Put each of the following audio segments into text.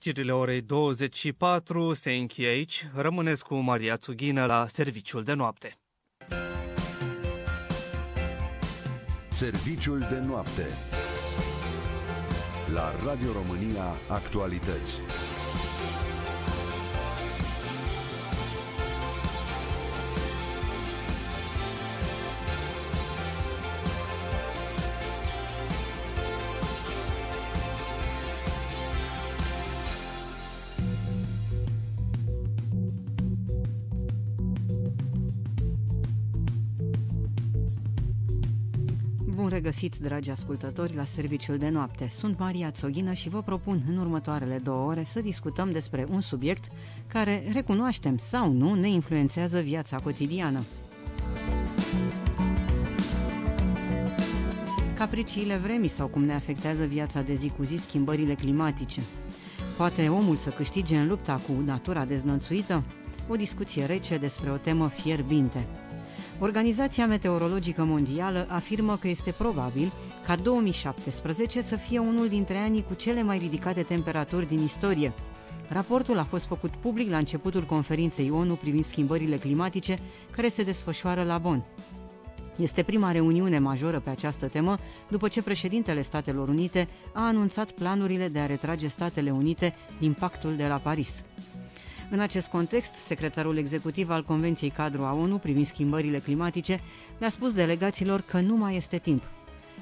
Știrile orei 24 se încheie aici. Rămâneți cu Maria Țughină la serviciul de noapte. Serviciul de noapte la Radio România Actualități. Bun regăsit, dragi ascultători, la serviciul de noapte. Sunt Maria Țoghină și vă propun în următoarele două ore să discutăm despre un subiect care, recunoaștem sau nu, ne influențează viața cotidiană. Capriciile vremii sau cum ne afectează viața de zi cu zi schimbările climatice. Poate omul să câștige în lupta cu natura deznățuită? O discuție rece despre o temă fierbinte. Organizația Meteorologică Mondială afirmă că este probabil ca 2017 să fie unul dintre anii cu cele mai ridicate temperaturi din istorie. Raportul a fost făcut public la începutul conferinței ONU privind schimbările climatice, care se desfășoară la Bonn. Este prima reuniune majoră pe această temă după ce președintele Statelor Unite a anunțat planurile de a retrage Statele Unite din pactul de la Paris. În acest context, secretarul executiv al Convenției Cadru a ONU privind schimbările climatice le-a spus delegaților că nu mai este timp.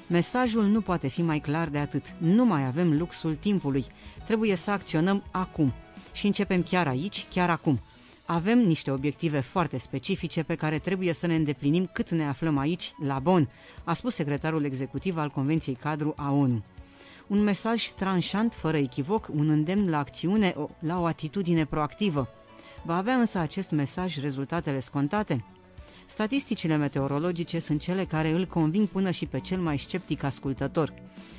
Mesajul nu poate fi mai clar de atât. Nu mai avem luxul timpului. Trebuie să acționăm acum. Și începem chiar aici, chiar acum. Avem niște obiective foarte specifice pe care trebuie să ne îndeplinim cât ne aflăm aici, la Bonn, a spus secretarul executiv al Convenției Cadru a ONU un mesaj tranșant, fără echivoc, un îndemn la acțiune, la o atitudine proactivă. Va avea însă acest mesaj rezultatele scontate? Statisticile meteorologice sunt cele care îl conving până și pe cel mai sceptic ascultător.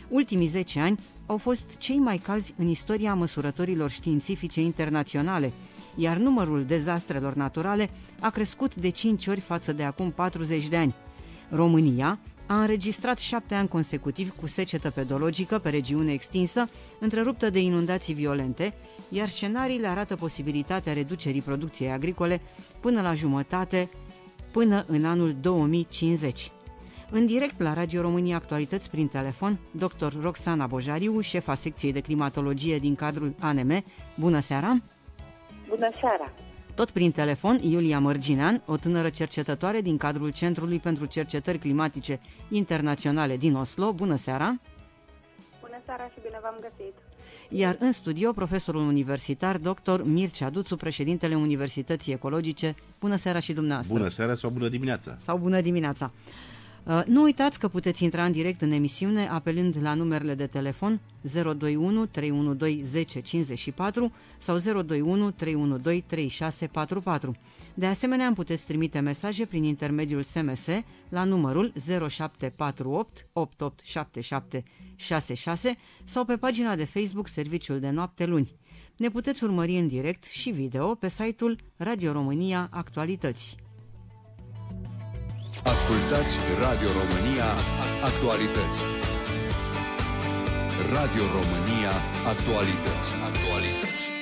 Ultimii 10 ani au fost cei mai calzi în istoria măsurătorilor științifice internaționale, iar numărul dezastrelor naturale a crescut de 5 ori față de acum 40 de ani. România a înregistrat șapte ani consecutiv cu secetă pedologică pe regiune extinsă, întreruptă de inundații violente, iar scenariile arată posibilitatea reducerii producției agricole până la jumătate, până în anul 2050. În direct la Radio România Actualități prin telefon, dr. Roxana Bojariu, șefa secției de climatologie din cadrul ANM. Bună seara! Bună seara! Tot prin telefon, Iulia Mărginean, o tânără cercetătoare din cadrul Centrului pentru Cercetări Climatice Internaționale din Oslo. Bună seara! Bună seara și bine v-am găsit! Iar în studio, profesorul universitar, dr. Mircea Duțu, președintele Universității Ecologice. Bună seara și dumneavoastră! Bună seara sau bună dimineața! Sau bună dimineața! Uh, nu uitați că puteți intra în direct în emisiune apelând la numerele de telefon 021 312 1054 sau 021 312 3644. De asemenea, îmi puteți trimite mesaje prin intermediul SMS la numărul 0748 8877 66 sau pe pagina de Facebook Serviciul de Noapte Luni. Ne puteți urmări în direct și video pe site-ul Radio România Actualități. Ascultați Radio România Actualități. Radio România Actualități. Actualități.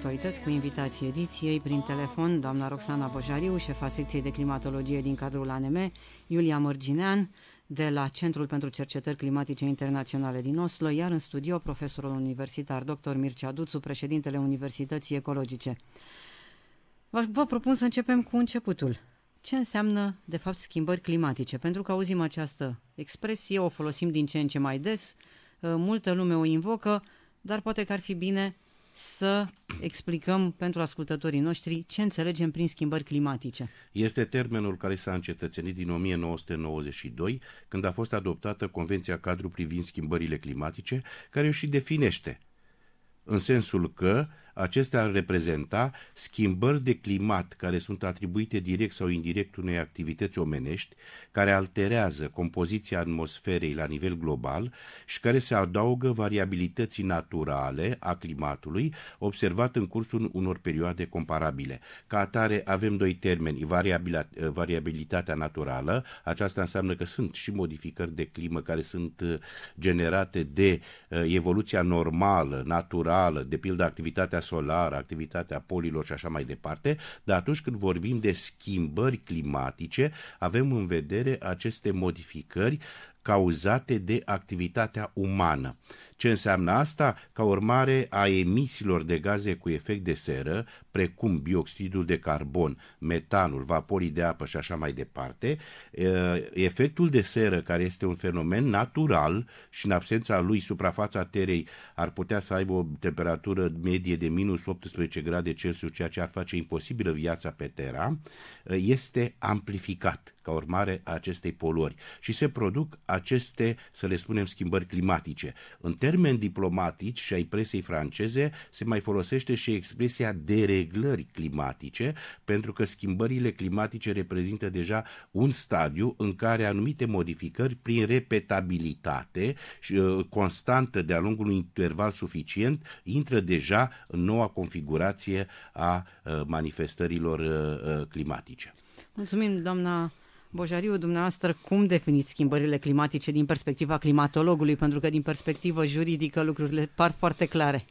Actualități cu invitații ediției prin telefon doamna Roxana Bojariu, șefa secției de climatologie din cadrul ANM, Iulia Mărginean, de la Centrul pentru Cercetări Climatice Internaționale din Oslo, iar în studio profesorul universitar dr. Mircea Duțu, președintele Universității Ecologice. Vă, vă propun să începem cu începutul. Ce înseamnă, de fapt, schimbări climatice? Pentru că auzim această expresie, o folosim din ce în ce mai des, uh, multă lume o invocă, dar poate că ar fi bine să explicăm pentru ascultătorii noștri ce înțelegem prin schimbări climatice. Este termenul care s-a încetățenit din 1992, când a fost adoptată Convenția Cadru privind schimbările climatice, care o și definește, în sensul că acestea ar reprezenta schimbări de climat care sunt atribuite direct sau indirect unei activități omenești, care alterează compoziția atmosferei la nivel global și care se adaugă variabilității naturale a climatului observat în cursul unor perioade comparabile. Ca atare avem doi termeni, variabila- variabilitatea naturală, aceasta înseamnă că sunt și modificări de climă care sunt uh, generate de uh, evoluția normală, naturală, de pildă activitatea solară, activitatea polilor și așa mai departe, dar atunci când vorbim de schimbări climatice, avem în vedere aceste modificări cauzate de activitatea umană. Ce înseamnă asta? Ca urmare a emisiilor de gaze cu efect de seră, precum bioxidul de carbon, metanul, vaporii de apă și așa mai departe, efectul de seră, care este un fenomen natural și în absența lui suprafața Terei ar putea să aibă o temperatură medie de minus 18 grade Celsius, ceea ce ar face imposibilă viața pe Terra, este amplificat ca urmare a acestei poluări și se produc aceste, să le spunem, schimbări climatice. În termeni diplomatici și ai presei franceze se mai folosește și expresia dereglări climatice, pentru că schimbările climatice reprezintă deja un stadiu în care anumite modificări, prin repetabilitate și uh, constantă de-a lungul unui interval suficient, intră deja în noua configurație a uh, manifestărilor uh, climatice. Mulțumim, doamna Bojariu, dumneavoastră, cum definiți schimbările climatice din perspectiva climatologului? Pentru că din perspectivă juridică lucrurile par foarte clare.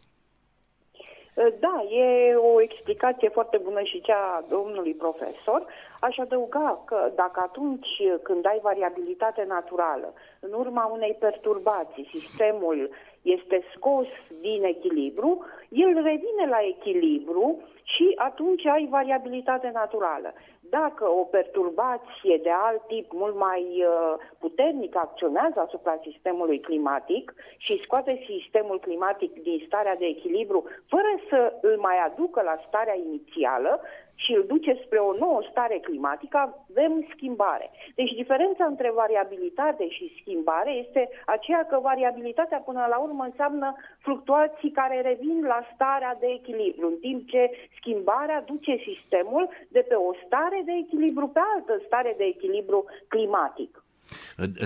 Da, e o explicație foarte bună și cea a domnului profesor. Aș adăuga că dacă atunci când ai variabilitate naturală, în urma unei perturbații, sistemul este scos din echilibru, el revine la echilibru și atunci ai variabilitate naturală. Dacă o perturbație de alt tip mult mai uh, puternic acționează asupra sistemului climatic și scoate sistemul climatic din starea de echilibru fără să îl mai aducă la starea inițială, și îl duce spre o nouă stare climatică, avem schimbare. Deci diferența între variabilitate și schimbare este aceea că variabilitatea până la urmă înseamnă fluctuații care revin la la starea de echilibru, în timp ce schimbarea duce sistemul de pe o stare de echilibru pe altă stare de echilibru climatic.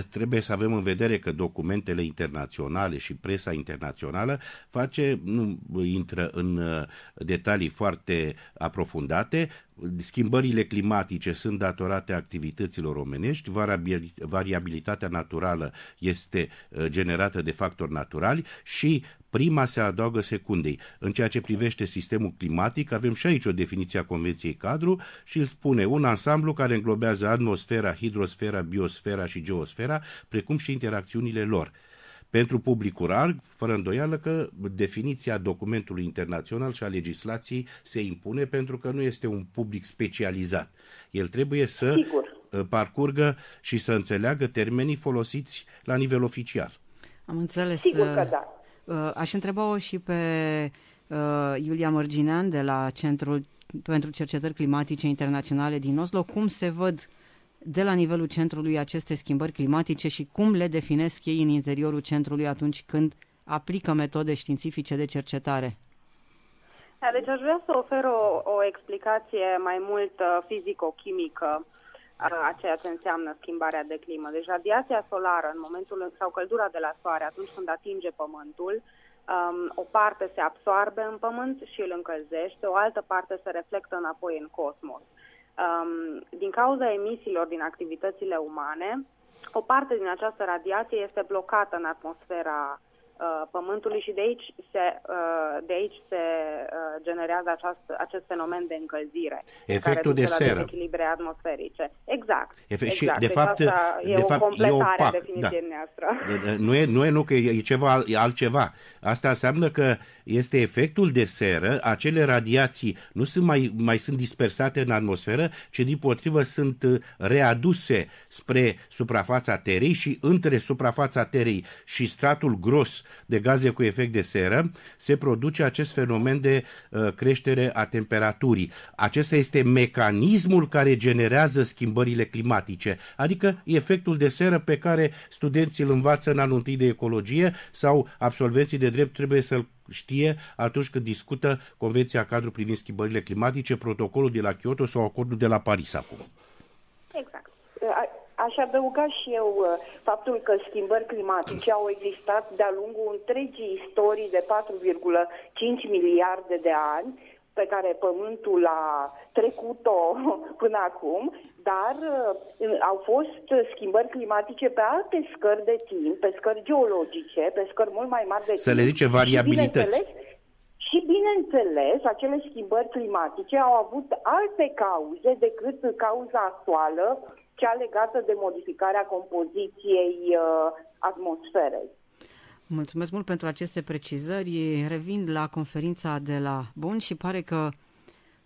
Trebuie să avem în vedere că documentele internaționale și presa internațională face, nu intră în uh, detalii foarte aprofundate, schimbările climatice sunt datorate activităților omenești, variabilitatea naturală este uh, generată de factori naturali și prima se adaugă secundei. În ceea ce privește sistemul climatic, avem și aici o definiție a Convenției Cadru și îl spune un ansamblu care înglobează atmosfera, hidrosfera, biosfera și geosfera, precum și interacțiunile lor. Pentru publicul larg, fără îndoială că definiția documentului internațional și a legislației se impune pentru că nu este un public specializat. El trebuie să Sigur. Uh, parcurgă și să înțeleagă termenii folosiți la nivel oficial. Am înțeles. Sigur că da. Uh, aș întreba-o și pe uh, Iulia Mărginean de la Centrul pentru Cercetări Climatice Internaționale din Oslo, cum se văd de la nivelul centrului aceste schimbări climatice și cum le definesc ei în interiorul centrului atunci când aplică metode științifice de cercetare. Da, deci aș vrea să ofer o, o explicație mai mult uh, fizico-chimică a ceea ce înseamnă schimbarea de climă. Deci radiația solară în momentul sau căldura de la soare atunci când atinge pământul, um, o parte se absoarbe în pământ și îl încălzește, o altă parte se reflectă înapoi în cosmos. Um, din cauza emisiilor din activitățile umane, o parte din această radiație este blocată în atmosfera Uh, pământului și de aici se, uh, de aici se uh, generează aceast, acest fenomen de încălzire. Efectul de seră. echilibre atmosferice. Exact. Efe- exact. Și de deci fapt, asta de e fapt, o completare e opac. a definiției da. noastre. Nu e, nu, e, nu că e ceva e altceva. Asta înseamnă că este efectul de seră, acele radiații nu sunt mai, mai sunt dispersate în atmosferă, ci din potrivă sunt readuse spre suprafața Terei și între suprafața Terei și stratul gros de gaze cu efect de seră se produce acest fenomen de uh, creștere a temperaturii. Acesta este mecanismul care generează schimbările climatice, adică efectul de seră pe care studenții îl învață în anul întâi de ecologie sau absolvenții de drept trebuie să-l știe atunci când discută Convenția Cadru privind schimbările climatice, protocolul de la Kyoto sau acordul de la Paris acum. Exact. Aș adăuga și eu uh, faptul că schimbări climatice au existat de-a lungul întregii istorii de 4,5 miliarde de ani pe care Pământul a trecut-o până acum, dar uh, au fost schimbări climatice pe alte scări de timp, pe scări geologice, pe scări mult mai mari de Să timp. le zice variabilități. Și bineînțeles, și bineînțeles, acele schimbări climatice au avut alte cauze decât cauza actuală cea legată de modificarea compoziției uh, atmosferei. Mulțumesc mult pentru aceste precizări. Revin la conferința de la Bonn și pare că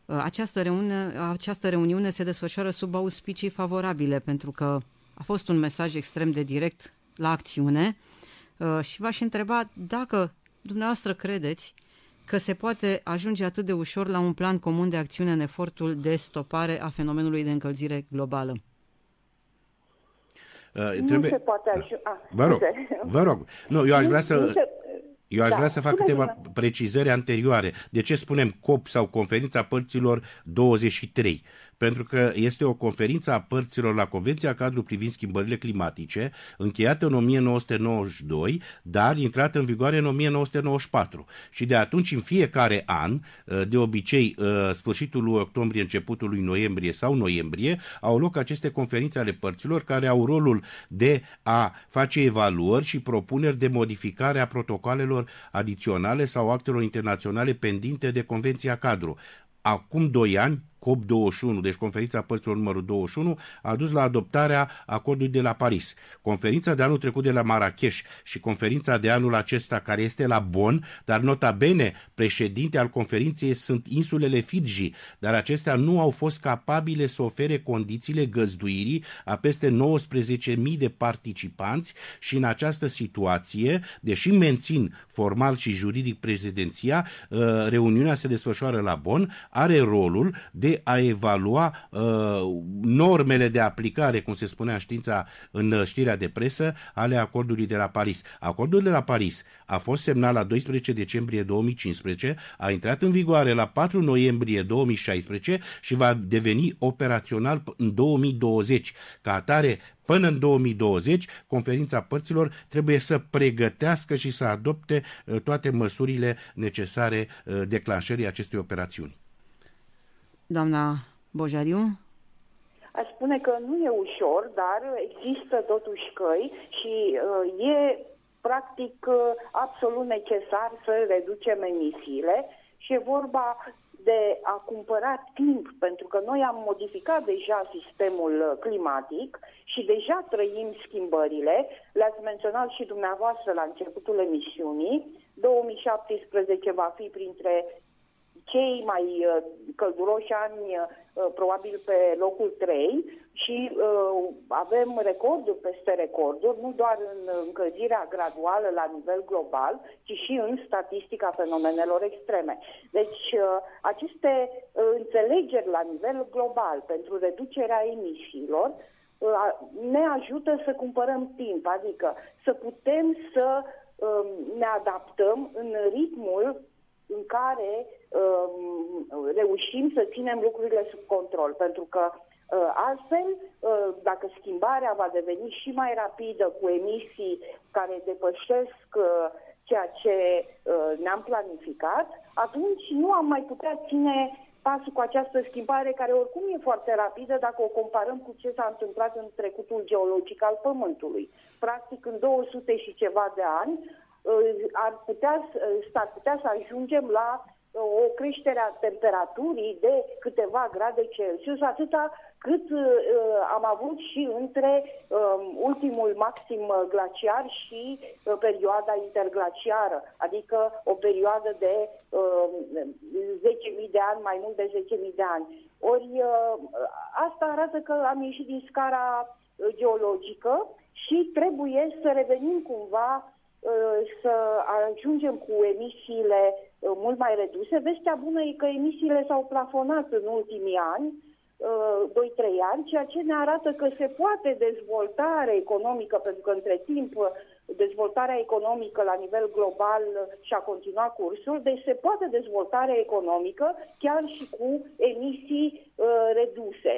uh, această reuniune, această reuniune se desfășoară sub auspicii favorabile, pentru că a fost un mesaj extrem de direct la acțiune uh, și v-aș întreba dacă dumneavoastră credeți că se poate ajunge atât de ușor la un plan comun de acțiune în efortul de stopare a fenomenului de încălzire globală. Uh, Nu se poate ajunge... Ah, Vă rog, scuze. vă rog. Nu, eu aș Nu- vrea nu să... se- Eu aș Da, vrea să fac spune, câteva spune. precizări anterioare. De ce spunem COP sau Conferința Părților 23? Pentru că este o conferință a părților la Convenția Cadru privind schimbările climatice, încheiată în 1992, dar intrată în vigoare în 1994. Și de atunci, în fiecare an, de obicei sfârșitul lui octombrie, începutul lui noiembrie sau noiembrie, au loc aceste conferințe ale părților care au rolul de a face evaluări și propuneri de modificare a protocolelor adiționale sau actelor internaționale pendinte de Convenția Cadru. Acum doi ani, COP21, deci conferința părților numărul 21, a dus la adoptarea acordului de la Paris. Conferința de anul trecut de la Marrakesh și conferința de anul acesta care este la Bonn, dar nota bene, președinte al conferinței sunt insulele Fiji, dar acestea nu au fost capabile să ofere condițiile găzduirii a peste 19.000 de participanți și în această situație, deși mențin formal și juridic prezidenția, reuniunea se desfășoară la Bonn, are rolul de de a evalua uh, normele de aplicare, cum se spunea știința în uh, știrea de presă, ale acordului de la Paris. Acordul de la Paris a fost semnat la 12 decembrie 2015, a intrat în vigoare la 4 noiembrie 2016 și va deveni operațional în 2020. Ca atare, Până în 2020, conferința părților trebuie să pregătească și să adopte uh, toate măsurile necesare uh, declanșării acestei operațiuni. Doamna Bojariu? Aș spune că nu e ușor, dar există totuși căi și uh, e practic uh, absolut necesar să reducem emisiile și e vorba de a cumpăra timp, pentru că noi am modificat deja sistemul uh, climatic și deja trăim schimbările. Le-ați menționat și dumneavoastră la începutul emisiunii. 2017 va fi printre cei mai uh, călduroși ani, uh, probabil pe locul 3 și uh, avem recorduri peste recorduri, nu doar în încălzirea graduală la nivel global, ci și în statistica fenomenelor extreme. Deci uh, aceste uh, înțelegeri la nivel global pentru reducerea emisiilor uh, ne ajută să cumpărăm timp, adică să putem să uh, ne adaptăm în ritmul în care uh, reușim să ținem lucrurile sub control, pentru că uh, altfel, uh, dacă schimbarea va deveni și mai rapidă cu emisii care depășesc uh, ceea ce uh, ne-am planificat, atunci nu am mai putea ține pasul cu această schimbare care oricum e foarte rapidă dacă o comparăm cu ce s-a întâmplat în trecutul geologic al Pământului. Practic, în 200 și ceva de ani, ar putea, s-ar putea să ajungem la uh, o creștere a temperaturii de câteva grade Celsius, atâta cât uh, am avut și între uh, ultimul maxim glaciar și uh, perioada interglaciară, adică o perioadă de uh, 10.000 de ani, mai mult de 10.000 de ani. Ori uh, asta arată că am ieșit din scara geologică și trebuie să revenim cumva Uh, să ajungem cu emisiile uh, mult mai reduse. Vestea bună e că emisiile s-au plafonat în ultimii ani, 2-3 uh, ani, ceea ce ne arată că se poate dezvoltare economică, pentru că între timp dezvoltarea economică la nivel global și-a continuat cursul, deci se poate dezvoltare economică chiar și cu emisii uh, reduse.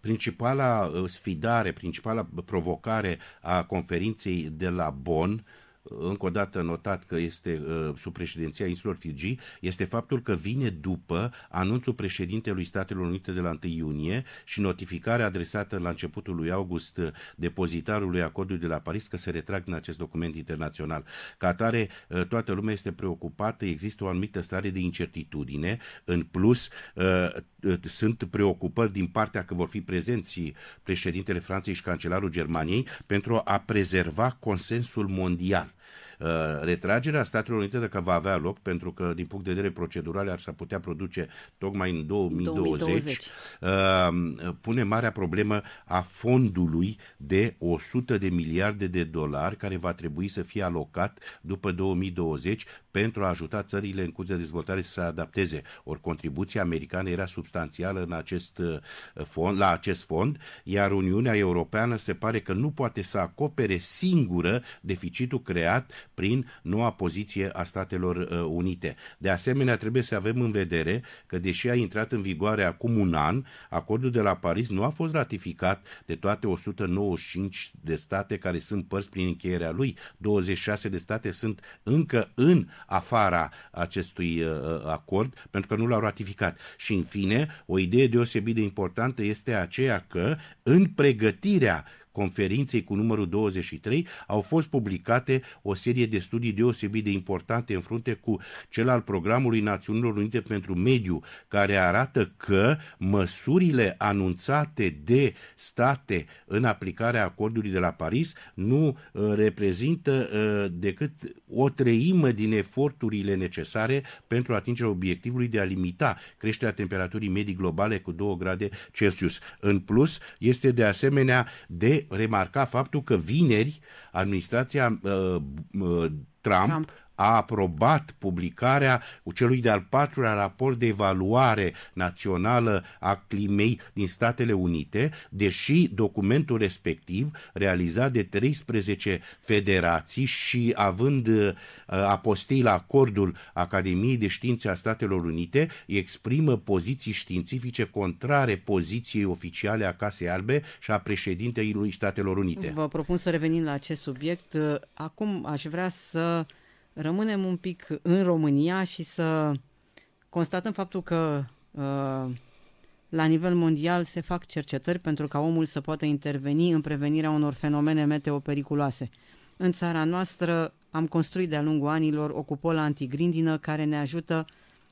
Principala sfidare, principala provocare a conferinței de la Bonn încă o dată notat că este uh, sub președinția insulor Fiji, este faptul că vine după anunțul președintelui Statelor Unite de la 1 iunie și notificarea adresată la începutul lui august depozitarului acordului de la Paris că se retrag din acest document internațional. Ca atare, uh, toată lumea este preocupată, există o anumită stare de incertitudine, în plus uh, sunt preocupări din partea că vor fi prezenți președintele Franței și cancelarul Germaniei pentru a prezerva consensul mondial. Uh, retragerea Statelor Unite dacă va avea loc, pentru că din punct de vedere procedural ar s putea produce tocmai în 2020, 2020. Uh, pune marea problemă a fondului de 100 de miliarde de dolari care va trebui să fie alocat după 2020 pentru a ajuta țările în curs de dezvoltare să se adapteze. Ori contribuția americană era substanțială în acest uh, fond, la acest fond, iar Uniunea Europeană se pare că nu poate să acopere singură deficitul creat prin noua poziție a Statelor uh, Unite. De asemenea, trebuie să avem în vedere că, deși a intrat în vigoare acum un an, acordul de la Paris nu a fost ratificat de toate 195 de state care sunt părți prin încheierea lui. 26 de state sunt încă în afara acestui uh, uh, acord pentru că nu l-au ratificat. Și în fine, o idee deosebit de importantă este aceea că în pregătirea conferinței cu numărul 23 au fost publicate o serie de studii deosebit de importante în frunte cu cel al Programului Națiunilor Unite pentru Mediu, care arată că măsurile anunțate de state în aplicarea acordului de la Paris nu uh, reprezintă uh, decât o treimă din eforturile necesare pentru atingerea obiectivului de a limita creșterea temperaturii medii globale cu 2 grade Celsius. În plus, este de asemenea de remarca faptul că vineri administrația uh, uh, Trump, Trump a aprobat publicarea celui de-al patrulea raport de evaluare națională a climei din Statele Unite, deși documentul respectiv, realizat de 13 federații și având uh, apostii la acordul Academiei de Științe a Statelor Unite, exprimă poziții științifice contrare poziției oficiale a Casei Albe și a președintelui Statelor Unite. Vă propun să revenim la acest subiect. Acum aș vrea să rămânem un pic în România și să constatăm faptul că uh, la nivel mondial se fac cercetări pentru ca omul să poată interveni în prevenirea unor fenomene meteo periculoase. În țara noastră am construit de-a lungul anilor o cupolă antigrindină care ne ajută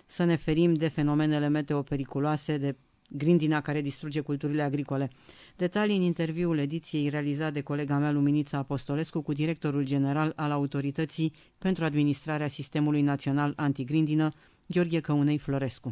să ne ferim de fenomenele meteo periculoase, de grindina care distruge culturile agricole. Detalii în interviul ediției realizat de colega mea Luminița Apostolescu cu directorul general al Autorității pentru Administrarea Sistemului Național Antigrindină, Gheorghe Căunei Florescu.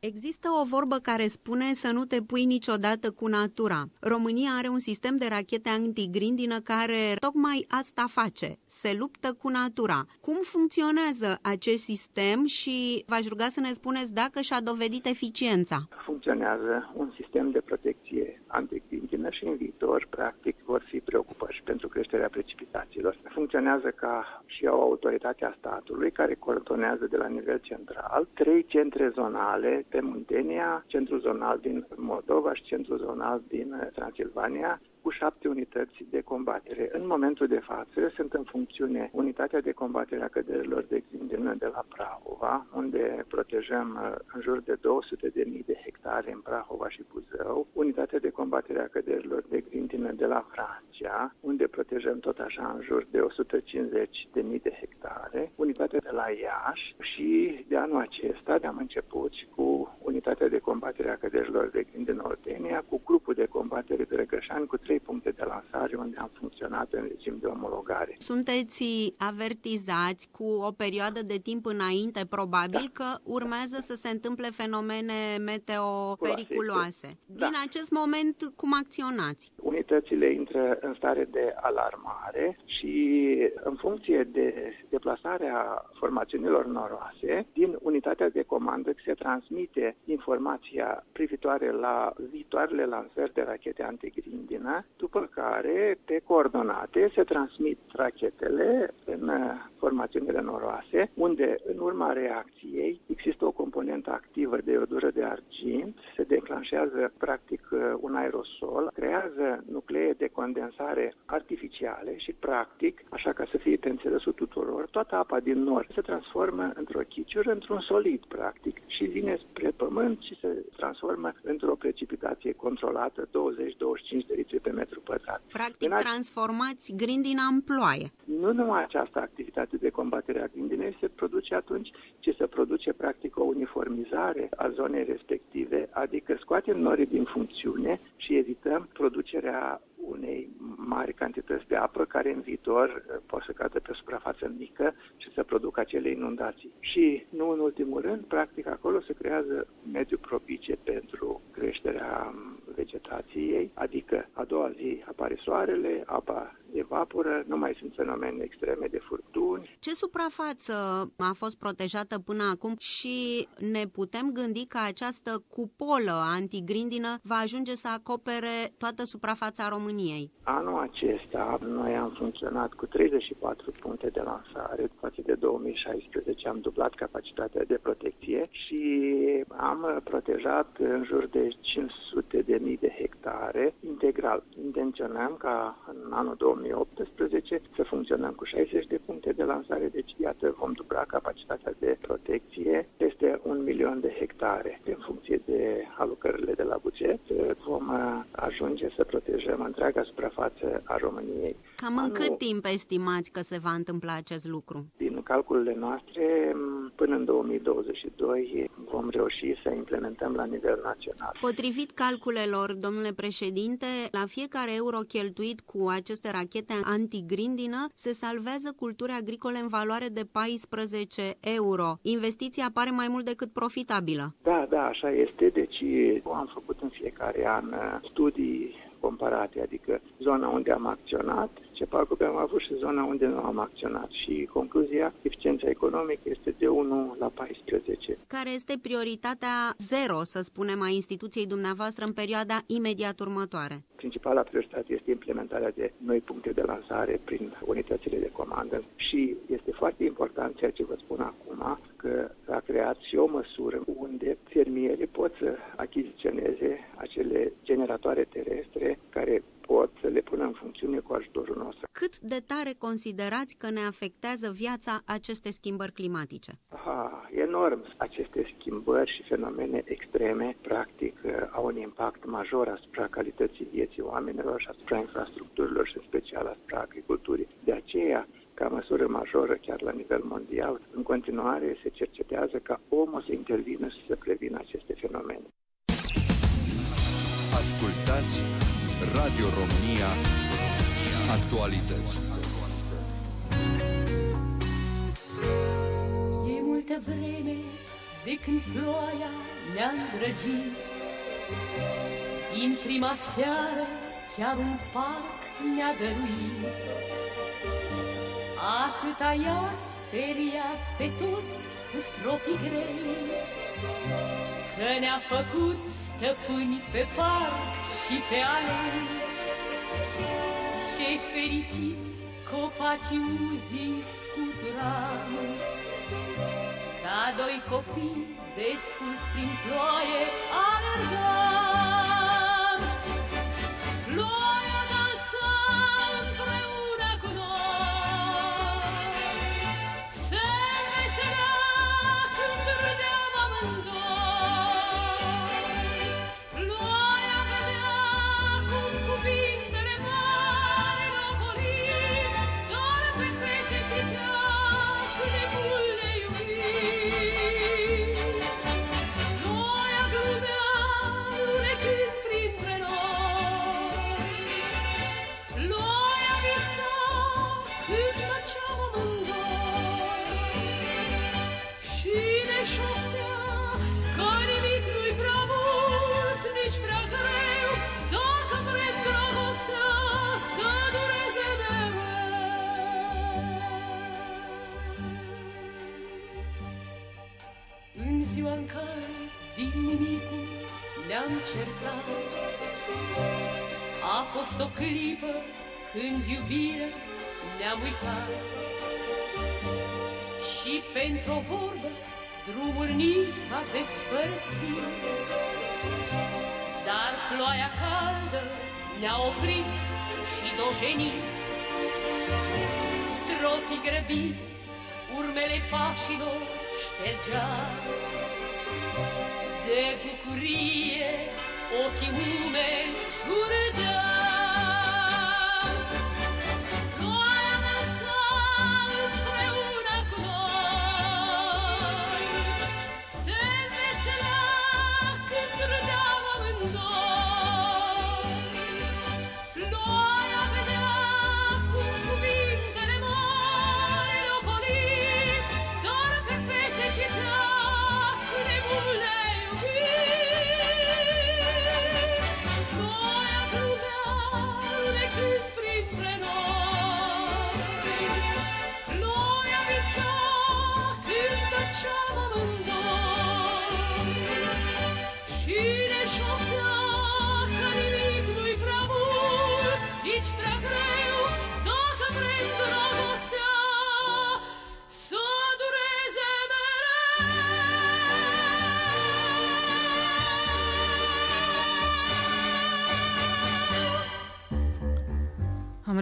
Există o vorbă care spune să nu te pui niciodată cu natura. România are un sistem de rachete antigrindină care tocmai asta face, se luptă cu natura. Cum funcționează acest sistem și v-aș ruga să ne spuneți dacă și-a dovedit eficiența? Funcționează un sistem de protecție antigrindină și în viitor, practic, vor fi preocupări pentru creșterea precipitațiilor. Funcționează ca și o autoritate a statului care coordonează de la nivel central trei centre zonale pe Muntenia, centrul zonal din Moldova și centrul zonal din Transilvania, cu șapte unități de combatere. În momentul de față sunt în funcțiune unitatea de combatere a căderilor de grindină de la Prahova, unde protejăm uh, în jur de 200.000 de hectare în Prahova și Buzău, unitatea de combatere a căderilor de grindină de la Francia, unde protejăm tot așa în jur de 150.000 de hectare, unitatea de la Iași și de anul acesta am început cu unitatea de combatere a căderilor de grindină Oltenia, cu grupul de combatere de Răgășani, cu trei puncte de lansare unde am funcționat în regim de omologare. Sunteți avertizați cu o perioadă de timp înainte, probabil, Da. că urmează să se întâmple fenomene meteo periculoase. Da. Din acest moment, cum acționați? Unitățile intră în stare de alarmare și în funcție de deplasarea formațiunilor noroase, din unitatea de comandă se transmite informația privitoare la viitoarele lansări de rachete antigrindină, după care, pe coordonate, se transmit rachetele în uh, formațiunile noroase, unde, în urma reacției, există o componentă activă de iodură de argint, se declanșează, practic, uh, un aerosol, creează nuclee de condensare artificiale și, practic, așa ca să fie pe înțelesul tuturor, toată apa din nord se transformă într-o chiciură, într-un solid, practic, și vine spre pământ și se transformă într-o precipitație controlată, 20-25 de litri pe metru pătrat. Practic, În a- transformați grindina în ploaie. nu numai această activitate de combatere a grindinei se produce atunci, ci se produce practic o uniformizare a zonei respective, adică scoatem norii din funcțiune și evităm producerea unei mari cantități de apă care în viitor eh, poate să cadă pe o suprafață mică și să producă acele inundații. Și, nu în ultimul rând, practic acolo se creează mediu propice pentru creșterea mm, vegetației, adică a doua zi apare soarele, apa evaporă, nu mai sunt fenomene extreme de furtuni. Ce suprafață a fost protejată până acum și ne putem gândi că această cupolă antigrindină va ajunge să acopere toată suprafața României? Anul acesta noi am funcționat cu 34 puncte de lansare, față de 2016 am dublat capacitatea de protecție și am protejat în jur de 500 de mii de hectare integral. Intenționăm ca în anul 2018 să funcționăm cu 60 de puncte de lansare, deci iată vom dubla capacitatea de protecție peste un milion de hectare. În funcție de alocările de la buget vom uh, ajunge să protejăm întreaga suprafață a României. Cam în Anul- cât timp estimați că se va întâmpla acest lucru? Din calculele noastre, m, până în 2022 vom reuși să implementăm la nivel național. Potrivit calculelor, domnule președinte, la fiecare euro cheltuit cu aceste rachete antigrindină se salvează culturi agricole în valoare de 14 euro. Investiția pare mai mult decât profitabilă. Da, da, așa este. Deci am făcut în fiecare an uh, studii comparate, adică zona unde am acționat, ce pagube am avut și zona unde nu am acționat. Și concluzia, eficiența economică este de 1 la 14. Care este prioritatea zero, să spunem, a instituției dumneavoastră în perioada imediat următoare? Principala prioritate este implementarea de noi puncte de lansare prin unitățile de comandă și este foarte important ceea ce vă spun acum, că a creat și o măsură unde fermierii pot să achiziționeze acele generatoare terestre care pot să le pună în funcțiune cu ajutorul nostru. Cât de tare considerați că ne afectează viața aceste schimbări climatice? Aha, enorm. Aceste schimbări și fenomene extreme, practic, uh, au un impact major asupra calității vieții oamenilor și asupra infrastructurilor și în special asupra agriculturii. De aceea, ca măsură majoră chiar la nivel mondial, în continuare se cercetează ca omul să intervină și să prevină aceste fenomene. Ascultați Radio România Actualități. E multă vreme de când ploaia ne-a îndrăgit. Din prima seară chiar un parc ne-a dăruit. Atâta i-a speriat pe toți cu stropii grei Că ne-a făcut stăpâni pe parc și pe alei Și fericiți copacii uzii scuturam Ca doi copii desculți prin ploaie alergam Ploaia fost o clipă când iubirea ne-am uitat. Și pentru o vorbă drumul ni s-a despărțit. Dar ploaia caldă ne-a oprit și dojenit. Stropii grăbiți, urmele pașilor ștergea De bucurie ochii umeri surdeau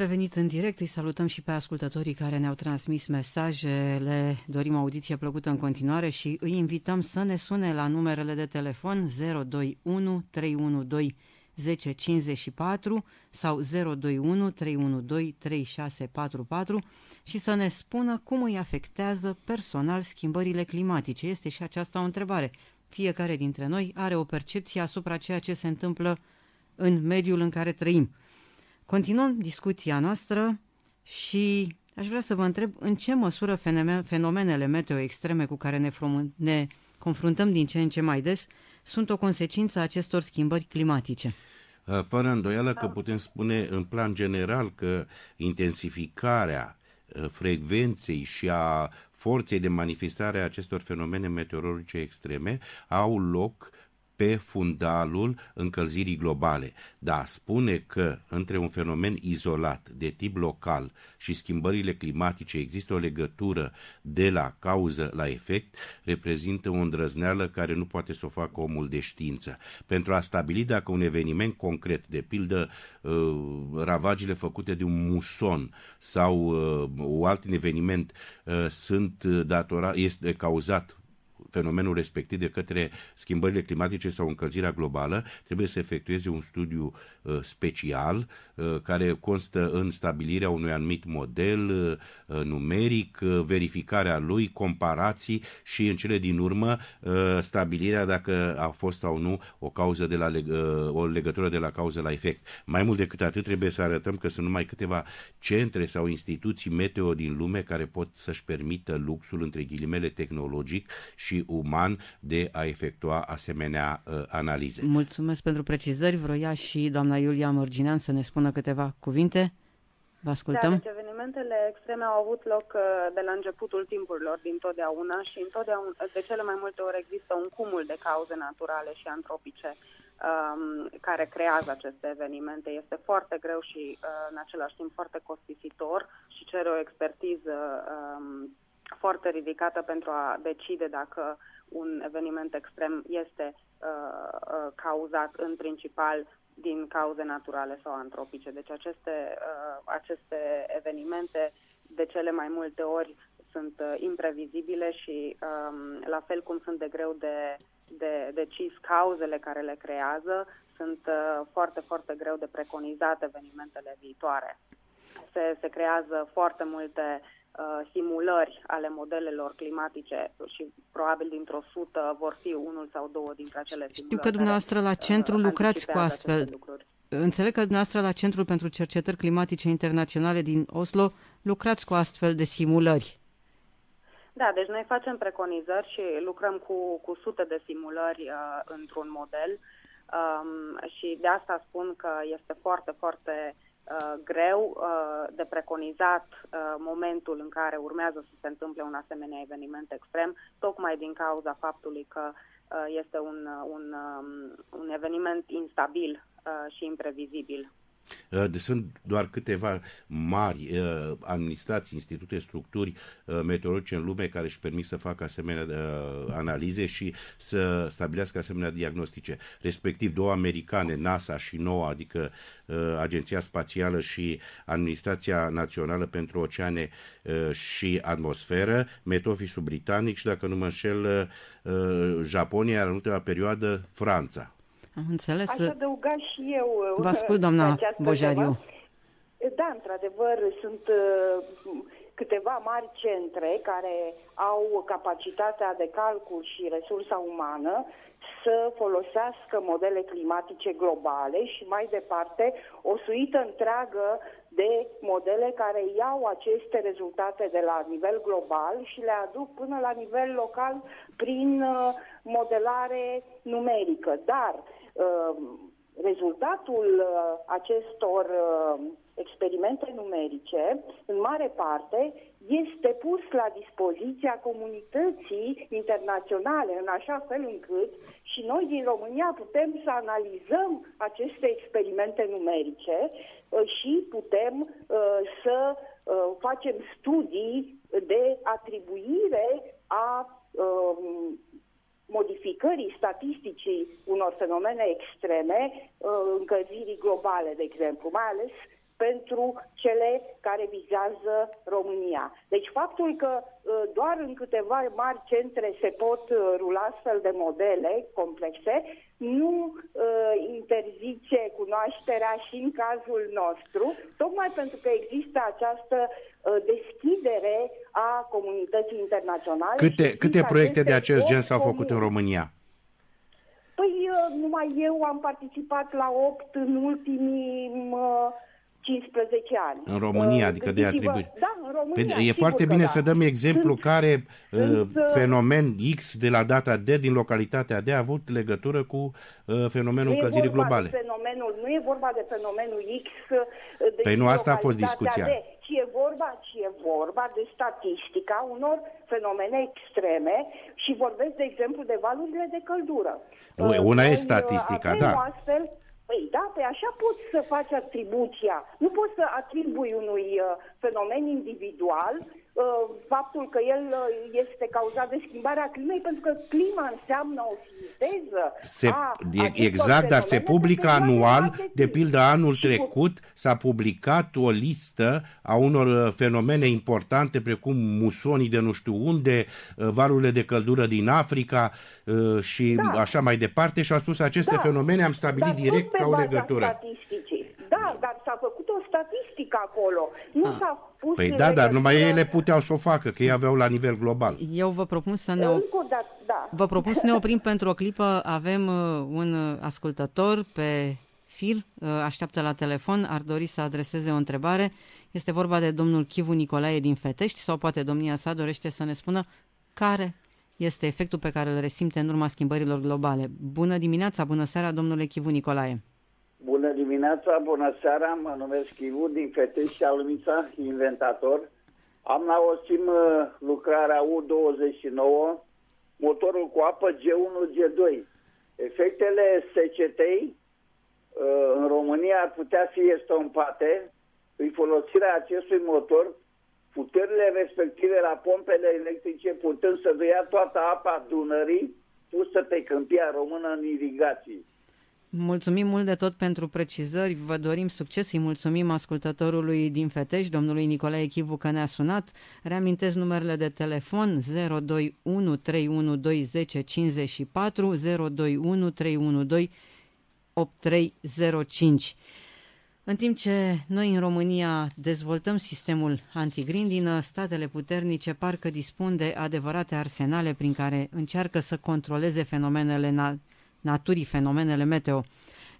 revenit în direct, îi salutăm și pe ascultătorii care ne-au transmis mesaje, le dorim audiție plăcută în continuare și îi invităm să ne sune la numerele de telefon 021 312 1054 sau 021 312 3644 și să ne spună cum îi afectează personal schimbările climatice. Este și aceasta o întrebare. Fiecare dintre noi are o percepție asupra ceea ce se întâmplă în mediul în care trăim. Continuăm discuția noastră și aș vrea să vă întreb în ce măsură fenome- fenomenele meteo extreme cu care ne, frum- ne confruntăm din ce în ce mai des sunt o consecință a acestor schimbări climatice. Uh, Fără îndoială că putem spune în plan general că intensificarea uh, frecvenței și a forței de manifestare a acestor fenomene meteorologice extreme au loc pe fundalul încălzirii globale. Da, spune că între un fenomen izolat de tip local și schimbările climatice există o legătură de la cauză la efect, reprezintă o îndrăzneală care nu poate să o facă omul de știință. Pentru a stabili dacă un eveniment concret, de pildă uh, ravagile făcute de un muson sau uh, un alt eveniment uh, sunt datora, este cauzat fenomenul respectiv de către schimbările climatice sau încălzirea globală, trebuie să efectueze un studiu uh, special uh, care constă în stabilirea unui anumit model uh, numeric, uh, verificarea lui, comparații și în cele din urmă uh, stabilirea dacă a fost sau nu o cauză de la leg- uh, o legătură de la cauză la efect. Mai mult decât atât trebuie să arătăm că sunt numai câteva centre sau instituții meteo din lume care pot să-și permită luxul între ghilimele tehnologic și uman de a efectua asemenea uh, analize. Mulțumesc pentru precizări. Vroia și doamna Iulia Mărginean să ne spună câteva cuvinte. Vă ascultăm. Da, deci evenimentele extreme au avut loc uh, de la începutul timpurilor din totdeauna și întotdeauna, de cele mai multe ori există un cumul de cauze naturale și antropice um, care creează aceste evenimente. Este foarte greu și uh, în același timp foarte costisitor și cere o expertiză um, foarte ridicată pentru a decide dacă un eveniment extrem este uh, uh, cauzat în principal din cauze naturale sau antropice. Deci aceste, uh, aceste evenimente de cele mai multe ori sunt uh, imprevizibile și um, la fel cum sunt de greu de, de decis cauzele care le creează, sunt uh, foarte, foarte greu de preconizat evenimentele viitoare. Se, se creează foarte multe uh, simulări ale modelelor climatice și probabil dintr-o sută vor fi unul sau două dintre acele simulări. Știu că dumneavoastră la care, centru uh, lucrați cu anticipează astfel. aceste lucruri. Înțeleg că dumneavoastră la Centrul pentru Cercetări Climatice Internaționale din Oslo lucrați cu astfel de simulări. Da, deci noi facem preconizări și lucrăm cu, cu sute de simulări uh, într-un model um, și de asta spun că este foarte, foarte uh, greu uh, de preconizat uh, momentul în care urmează să se întâmple un asemenea eveniment extrem, tocmai din cauza faptului că uh, este un, uh, un, um, un eveniment instabil uh, și imprevizibil. Uh, de sunt doar câteva mari uh, administrații, institute, structuri uh, meteorologice în lume care își permit să facă asemenea uh, analize și să stabilească asemenea diagnostice. Respectiv două americane, NASA și NOAA, adică uh, Agenția Spațială și Administrația Națională pentru Oceane uh, și Atmosferă, Metofisul Britanic și, dacă nu mă înșel, uh, Japonia, iar în ultima perioadă, Franța. Am înțeles. Aș adăuga și eu... uh, Vă ascult, doamna această Bojariu. temă. Da, într-adevăr, sunt uh, câteva mari centre care au capacitatea de calcul și resursa umană să folosească modele climatice globale și mai departe o suită întreagă de modele care iau aceste rezultate de la nivel global și le aduc până la nivel local prin uh, modelare numerică. Dar uh, rezultatul uh, acestor uh, experimente numerice, în mare parte, este pus la dispoziția comunității internaționale, în așa fel încât și noi din România putem să analizăm aceste experimente numerice uh, și putem uh, să uh, facem studii de atribuire a um, modificării statisticii unor fenomene extreme, uh, încălzirii globale, de exemplu, mai ales pentru cele care vizează România. Deci faptul că uh, doar în câteva mari centre se pot uh, rula astfel de modele complexe nu uh, interzice cunoașterea și în cazul nostru, tocmai pentru că există această uh, deschidere a comunității internaționale. Câte, și câte că proiecte de aceste acest gen voci s-au făcut în comune. România? Păi uh, numai eu am participat la 8 în ultimii uh, 15 ani. În România, Uh, adică de gândiți-vă- atribui. Da, în România. Păi, e sigur foarte că bine da. să dăm exemplu Sunt- care uh, sunt, uh, fenomen X de la data D din localitatea D a avut legătură cu uh, fenomenul Nu e încălzirii vorba globale. De fenomenul, nu e vorba de fenomenul X. uh, De Păi nu asta a fost localitatea discuția. De, ci, e vorba, ci e vorba de statistica unor fenomene extreme și vorbesc, de exemplu, de valurile de căldură. Ue, Uh, una e noi, uh, statistica, avem da. o Astfel, Păi da, pe așa poți să faci atribuția. Nu poți să atribui unui uh, fenomen individual uh, faptul că el uh, este cauzat de schimbarea climei, pentru că clima înseamnă o sinteză Se, a e, acestor exact, dar se fenomene publică pe perioade anual, foarte de timp. pildă anul Și cu- trecut s-a publicat o listă a unor uh, fenomene importante precum musonii de nu știu unde, uh, valurile de căldură din Africa uh, și Da. așa mai departe și au spus aceste Da, fenomene am stabilit dar direct tot pe ca o baza legătură. statisticii. Da, dar s-a făcut o statistică acolo. Nu s-a pus Păi în da, dar numai legătură- ele puteau să o facă, că ei aveau la nivel global. Eu vă propun să ne, op- Încă o dată, da. vă propun să ne oprim pentru o clipă. Avem uh, un uh, ascultător pe fir, uh, așteaptă la telefon, ar dori să adreseze o întrebare. Este vorba de domnul Chivu Nicolae din Fetești sau poate domnia sa dorește să ne spună care este efectul pe care îl resimte în urma schimbărilor globale. Bună dimineața, bună seara, domnule Chivu Nicolae. Bună dimineața, bună seara, mă numesc Ivu din Fetești și Alumița, inventator. Am la OSIM uh, lucrarea U29, motorul cu apă G1, G2. Efectele secetei uh, în România ar putea fi estompate prin folosirea acestui motor, puterile respective la pompele electrice putând să dea toată apa Dunării pusă pe câmpia română în irigații. Mulțumim mult de tot pentru precizări, vă dorim succes, îi mulțumim ascultătorului din Fetești, domnului Nicolae Chivu că ne-a sunat. Reamintesc numerele de telefon 021 312 1054, 021 312 8305. În timp ce noi în România dezvoltăm sistemul antigrindină, statele puternice parcă dispun de adevărate arsenale prin care încearcă să controleze fenomenele na- naturii, fenomenele meteo.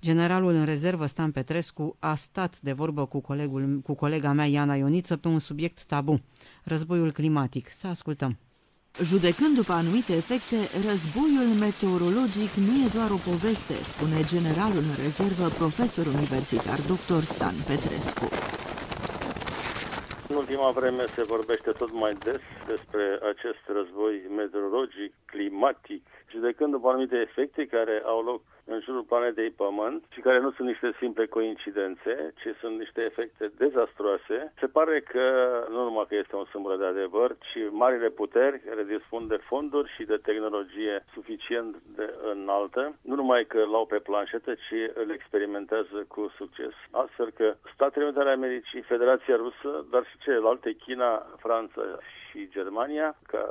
Generalul în rezervă Stan Petrescu a stat de vorbă cu, colegul, cu colega mea Iana Ioniță pe un subiect tabu, războiul climatic. Să ascultăm. Judecând după anumite efecte, războiul meteorologic nu e doar o poveste, spune generalul în rezervă, profesor universitar dr. Stan Petrescu. În ultima vreme se vorbește tot mai des despre acest război meteorologic, climatic, judecând după anumite efecte care au loc în jurul planetei Pământ și care nu sunt niște simple coincidențe, ci sunt niște efecte dezastroase. Se pare că nu numai că este un sâmbure de adevăr, ci marile puteri care dispun de fonduri și de tehnologie suficient de înaltă, nu numai că l-au pe planșetă, ci îl experimentează cu succes. Astfel că Statele Unite ale Americii, Federația Rusă, dar și celelalte, China, Franța și Germania, ca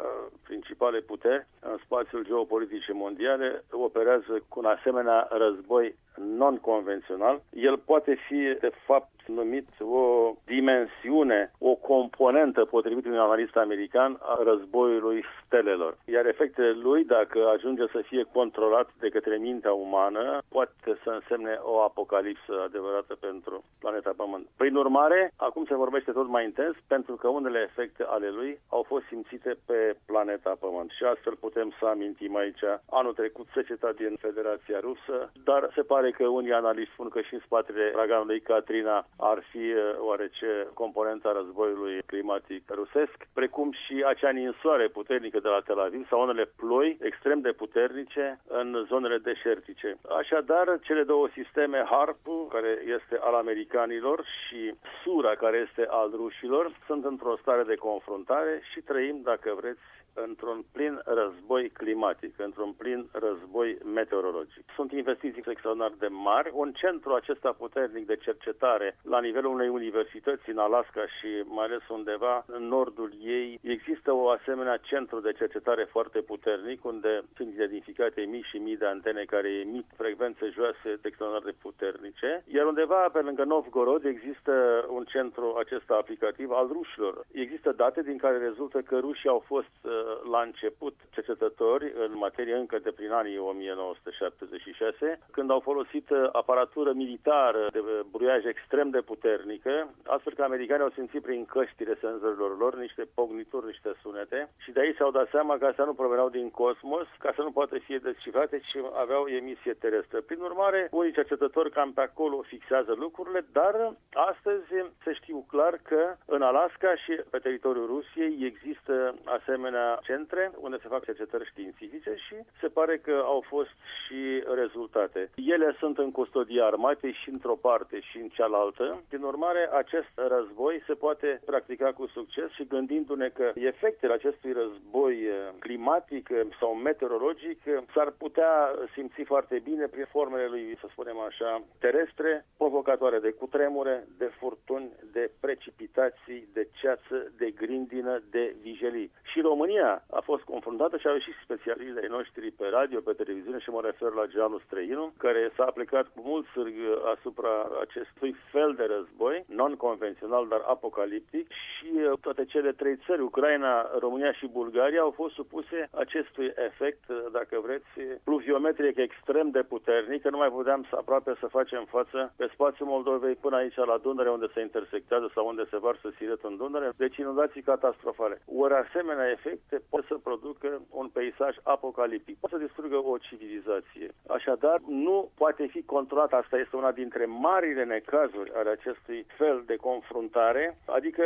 principale puteri în spațiul geopolitice mondiale, operează cu un asemenea război non-convențional. El poate fi, de fapt, numit o dimensiune, o componentă, potrivit unui analist american, a războiului stelelor. Iar efectele lui, dacă ajunge să fie controlat de către mintea umană, poate să însemne o apocalipsă adevărată pentru planeta Pământ. Prin urmare, acum se vorbește tot mai intens, pentru că unele efecte ale lui au fost simțite pe planeta Pământ. Și astfel putem să amintim aici anul trecut seceta din Federația Rusă, dar se pare că unii analiști spun că și în spatele uraganului Katrina ar fi uh, oarece componenta războiului climatic rusesc, precum și acea ninsoare puternică de la Tel Aviv sau unele ploi extrem de puternice în zonele deșertice. Așadar, cele două sisteme, HARP, care este al americanilor, și SURA, care este al rușilor, sunt într-o stare de confruntare și trăim, dacă vreți, într-un plin război climatic, într-un plin război meteorologic. Sunt investiții extraordinar de mari. Un centru acesta puternic de cercetare la nivelul unei universități în Alaska și mai ales undeva în nordul ei, există o asemenea centru de cercetare foarte puternic unde sunt identificate mii și mii de antene care emit frecvențe joase extraordinar de puternice, iar undeva pe lângă Novgorod există un centru acesta aplicativ al rușilor. Există date din care rezultă că rușii au fost uh, la început cercetători în materie încă de prin anii 1976, când au folosit uh, aparatură militară de bruiaj extrem de puternică, astfel că americanii au simțit prin căștile senzorilor lor niște pognituri, niște sunete și de aici s-au dat seama că astea nu proveneau din cosmos, ca să nu poată fi descifrate, ci aveau emisie terestră. Prin urmare, unii cercetători cam pe acolo fixează lucrurile, dar astăzi se știu clar că în Alaska și pe teritoriul Rusiei există asemenea centre unde se fac cercetări științifice și se pare că au fost și rezultate. Ele sunt în custodie armatei și într-o parte și în cealaltă. Prin urmare, acest război se poate practica cu succes și gândindu-ne că efectele acestui război climatic sau meteorologic s-ar putea simți foarte bine prin formele lui, să spunem așa, terestre, provocatoare de cutremure, de furtuni, de precipitații, de ceață, de grindină, de vijelii. Și România a fost confruntată și au ieșit specialiștii ai noștri pe radio, pe televiziune și mă refer la Gianu Străinu, care s-a aplicat cu mult sârg asupra acestui fel de război, non-convențional, dar apocaliptic și uh, toate cele trei țări, Ucraina, România și Bulgaria, au fost supuse acestui efect, uh, dacă vreți, pluviometric extrem de puternic, că nu mai puteam să aproape să facem față pe spațiul Moldovei până aici la Dunăre, unde se intersectează sau unde se varsă siret în Dunăre, deci inundații catastrofale. Ori asemenea efecte pot să producă un peisaj apocaliptic, pot să distrugă o civilizație. Așadar, nu poate fi controlat, asta este una dintre marile necazuri ale acestui fel de confruntare, adică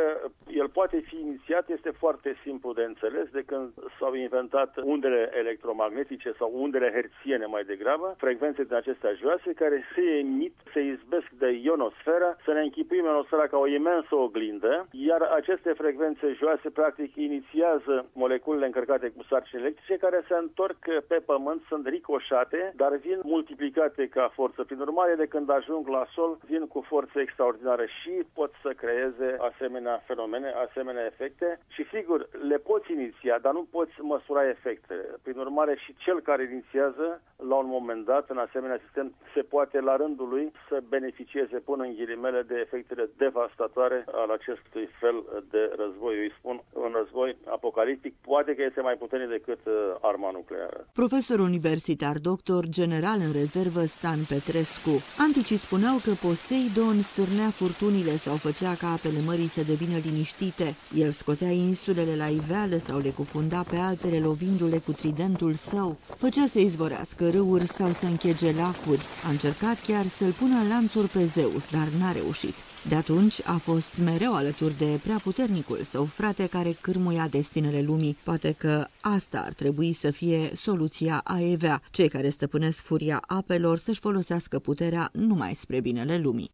el poate fi inițiat, este foarte simplu de înțeles, de când s-au inventat undele electromagnetice sau undele herțiene mai degrabă, frecvențe din acestea joase, care se emit, se izbesc de ionosfera, să ne închipuim ionosfera ca o imensă oglindă, iar aceste frecvențe joase practic inițiază moleculele încărcate cu sarcini electrice care se întorc pe pământ, sunt ricoșate, dar vin multiplicate ca forță. Prin urmare, de când ajung la sol, vin cu forță extraordinară și pot să creeze asemenea fenomene, asemenea efecte și sigur, le poți iniția, dar nu poți măsura efectele. Prin urmare, și cel care inițiază, la un moment dat, în asemenea sistem, se poate la rândul lui să beneficieze, până în ghilimele, de efectele devastatoare al acestui fel de război. Eu îi spun un război apocaliptic, poate că este mai puternic decât uh, arma nucleară. Profesor universitar, doctor, general în rezervă Stan Petrescu. Anticii spuneau că Poseidon stârnea furtunile sau făcea ca apele mării să devină liniștite. El scotea insulele la iveală sau le cufunda pe altele lovindu-le cu tridentul său. Făcea să izvorească râuri sau să închege lacuri. A încercat chiar să-l pună lanțuri pe Zeus, dar n-a reușit. De atunci a fost mereu alături de prea puternicul său frate care cârmuia destinele lumii. Poate că asta ar trebui să fie soluția a Evea, cei care stăpânesc furia apelor să-și folosească puterea numai spre binele lumii.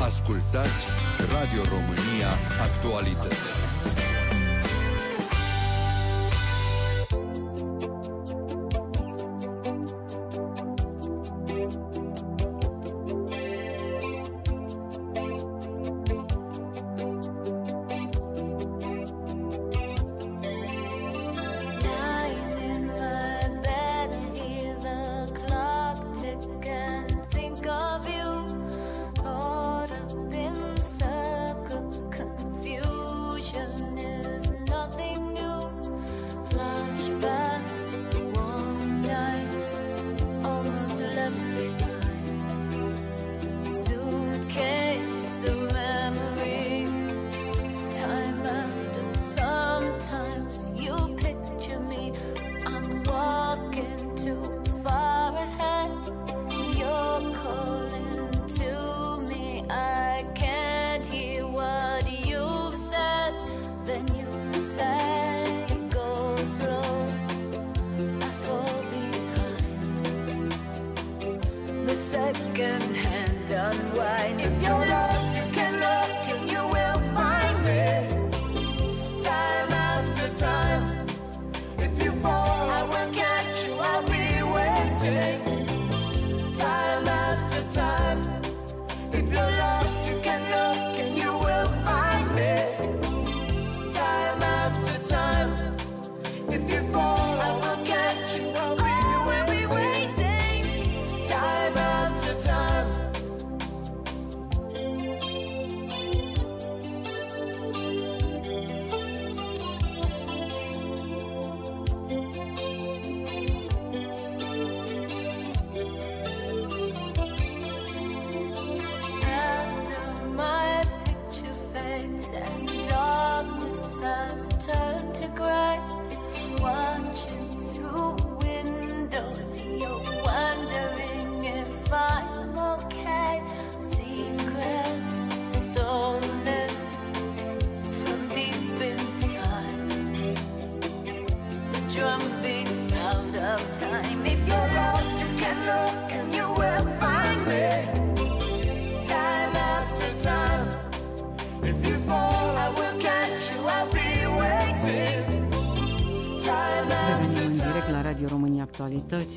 Ascultați Radio România Actualități.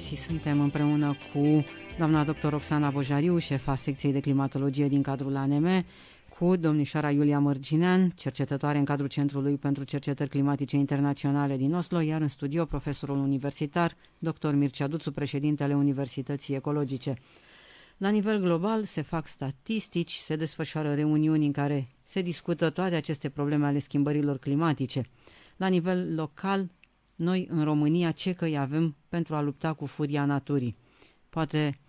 Actualități. Suntem împreună cu doamna dr. Roxana Bojariu, șefa secției de climatologie din cadrul ANM, cu domnișoara Iulia Mărginean, cercetătoare în cadrul Centrului pentru Cercetări Climatice Internaționale din Oslo, iar în studio profesorul universitar, dr. Mircea Duțu, președintele Universității Ecologice. La nivel global se fac statistici, se desfășoară reuniuni în care se discută toate aceste probleme ale schimbărilor climatice. La nivel local, noi în România ce căi avem pentru a lupta cu furia naturii? Poate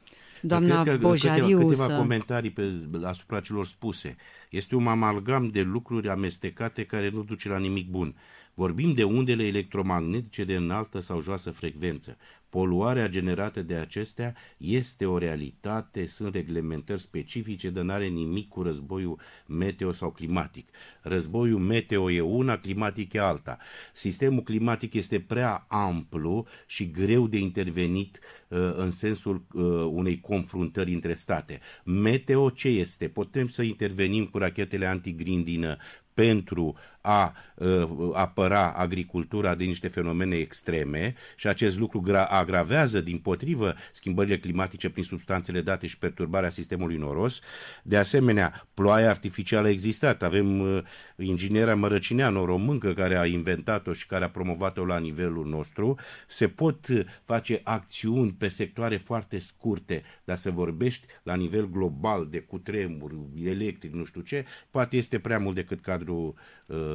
doamna Cred că Bojariu câteva, câteva să... comentarii pe, asupra celor spuse. Este un amalgam de lucruri amestecate care nu duce la nimic bun. Vorbim de undele electromagnetice de înaltă sau joasă frecvență. Poluarea generată de acestea este o realitate, sunt reglementări specifice, dar n-are nimic cu războiul meteo sau climatic. Războiul meteo e una, climatic e alta. Sistemul climatic este prea amplu și greu de intervenit uh, în sensul uh, unei confruntări între state. Meteo ce este? Putem să intervenim cu rachetele antigrindină pentru a uh, apăra agricultura de niște fenomene extreme și acest lucru gra- agravează din potrivă schimbările climatice prin substanțele date și perturbarea sistemului noros. De asemenea, ploaia artificială a existat. Avem uh, ingineria Mărăcineanu, o româncă care a inventat-o și care a promovat-o la nivelul nostru. Se pot uh, face acțiuni pe sectoare foarte scurte, dar să vorbești la nivel global de cutremur, electric, nu știu ce, poate este prea mult decât cadrul uh,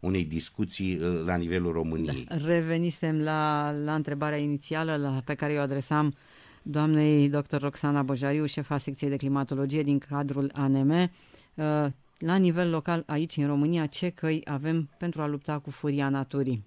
unei discuții uh, la nivelul României. Revenisem la, la întrebarea inițială la, pe care o adresam doamnei dr. Roxana Bojariu, șefa secției de climatologie din cadrul ANM. Uh, La nivel local, aici în România, ce căi avem pentru a lupta cu furia naturii?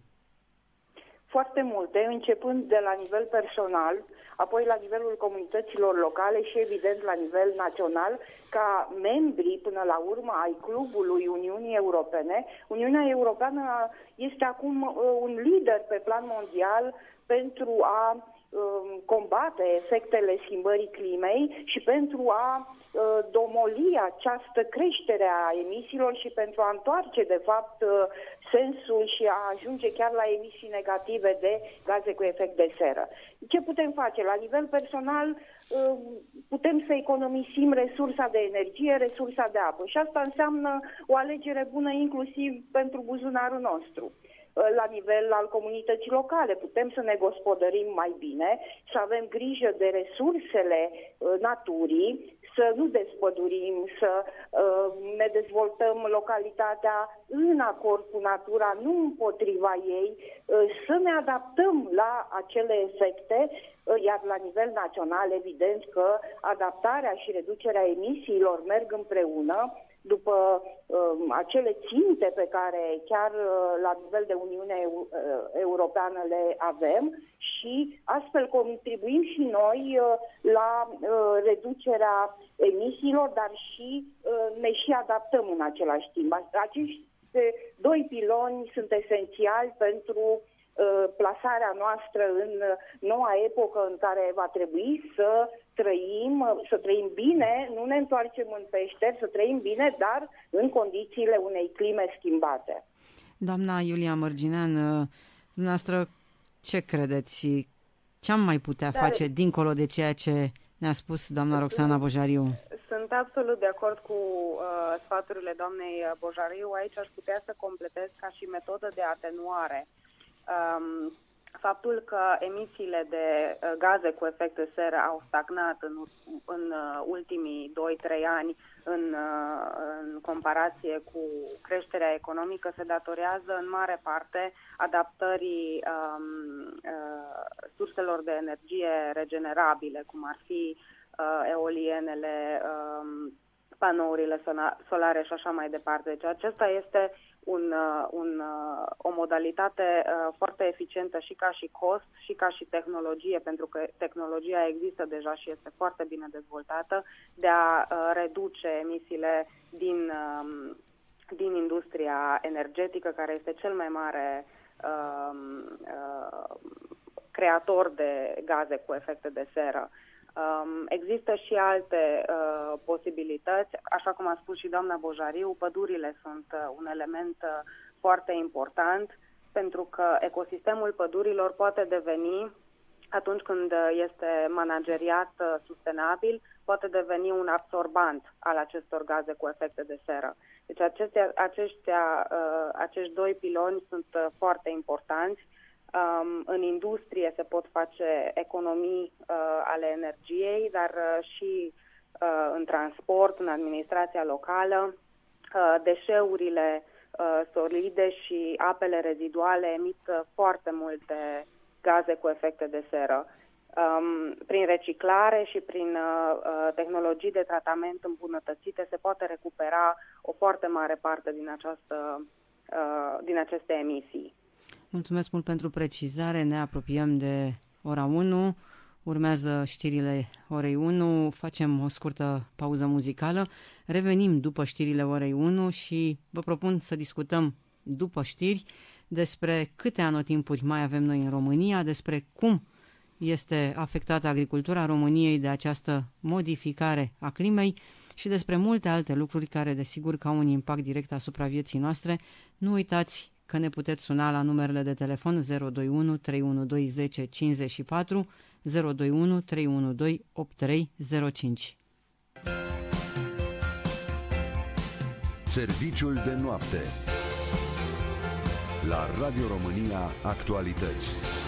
Foarte multe, începând de la nivel personal, apoi la nivelul comunităților locale și, evident, la nivel național, ca membri, până la urmă, ai clubului Uniunii Europene. Uniunea Europeană este acum uh, un lider pe plan mondial pentru a um, combate efectele schimbării climei și pentru a uh, domoli această creștere a emisiilor și pentru a întoarce, de fapt, uh, sensul și a ajunge chiar la emisii negative de gaze cu efect de seră. Ce putem face? La nivel personal, uh, putem să economisim resursa de energie, resursa de apă și asta înseamnă o alegere bună inclusiv pentru buzunarul nostru la nivel al comunității locale. Putem să ne gospodărim mai bine, să avem grijă de resursele uh, naturii, să nu despădurim, să uh, ne dezvoltăm localitatea în acord cu natura, nu împotriva ei, uh, să ne adaptăm la acele efecte, uh, iar la nivel național, evident că adaptarea și reducerea emisiilor merg împreună, după uh, acele ținte pe care chiar uh, la nivel de Uniune Eu- uh, Europeană le avem și astfel contribuim și noi uh, la uh, reducerea emisiilor, dar și uh, ne și adaptăm în același timp. Acești doi piloni sunt esențiali pentru uh, plasarea noastră în noua epocă în care va trebui să trăim, să trăim bine, nu ne întoarcem în peșteri, să trăim bine, dar în condițiile unei clime schimbate. Doamna Iulia Mărginean, uh, dumneavoastră, ce credeți? Ce am mai putea Dar- face dincolo de ceea ce ne-a spus doamna Roxana Bojariu? Sunt absolut de acord cu uh, sfaturile doamnei uh, Bojariu. Aici aș putea să completez ca și metodă de atenuare um, faptul că emisiile de uh, gaze cu efect de seră au stagnat în, ur- în uh, ultimii 2-3 ani în, uh, în comparație cu creșterea economică se datorează în mare parte adaptării um, uh, surselor de energie regenerabile, cum ar fi uh, eolienele, um, panourile sona- solare și așa mai departe. Deci acesta este un, uh, un, uh, o modalitate uh, foarte eficientă și ca și cost și ca și tehnologie, pentru că tehnologia există deja și este foarte bine dezvoltată, de a uh, reduce emisiile din, um, din industria energetică, care este cel mai mare um, uh, creator de gaze cu efecte de seră. Um, există și alte uh, posibilități, așa cum a spus și doamna Bojariu, pădurile sunt uh, un element uh, foarte important pentru că ecosistemul pădurilor poate deveni, atunci când uh, este manageriat uh, sustenabil, poate deveni un absorbant al acestor gaze cu efecte de seră. Deci acestea, aceștia, uh, acești doi piloni sunt uh, foarte importanți. Um, în industrie se pot face economii uh, ale energiei, dar uh, și uh, în transport, în administrația locală, uh, deșeurile uh, solide și apele reziduale emit uh, foarte multe gaze cu efecte de seră. Um, prin reciclare și prin uh, uh, tehnologii de tratament îmbunătățite se poate recupera o foarte mare parte din, această, uh, din aceste emisii. Mulțumesc mult pentru precizare. Ne apropiem de ora 1. Urmează știrile orei 1. Facem o scurtă pauză muzicală. Revenim după știrile orei 1 și vă propun să discutăm după știri despre câte anotimpuri mai avem noi în România, despre cum este afectată agricultura României de această modificare a climei și despre multe alte lucruri care, desigur, că au un impact direct asupra vieții noastre. Nu uitați că ne puteți suna la numerele de telefon 021 312 10 54 021 312 8305. Serviciul de noapte la Radio România Actualități.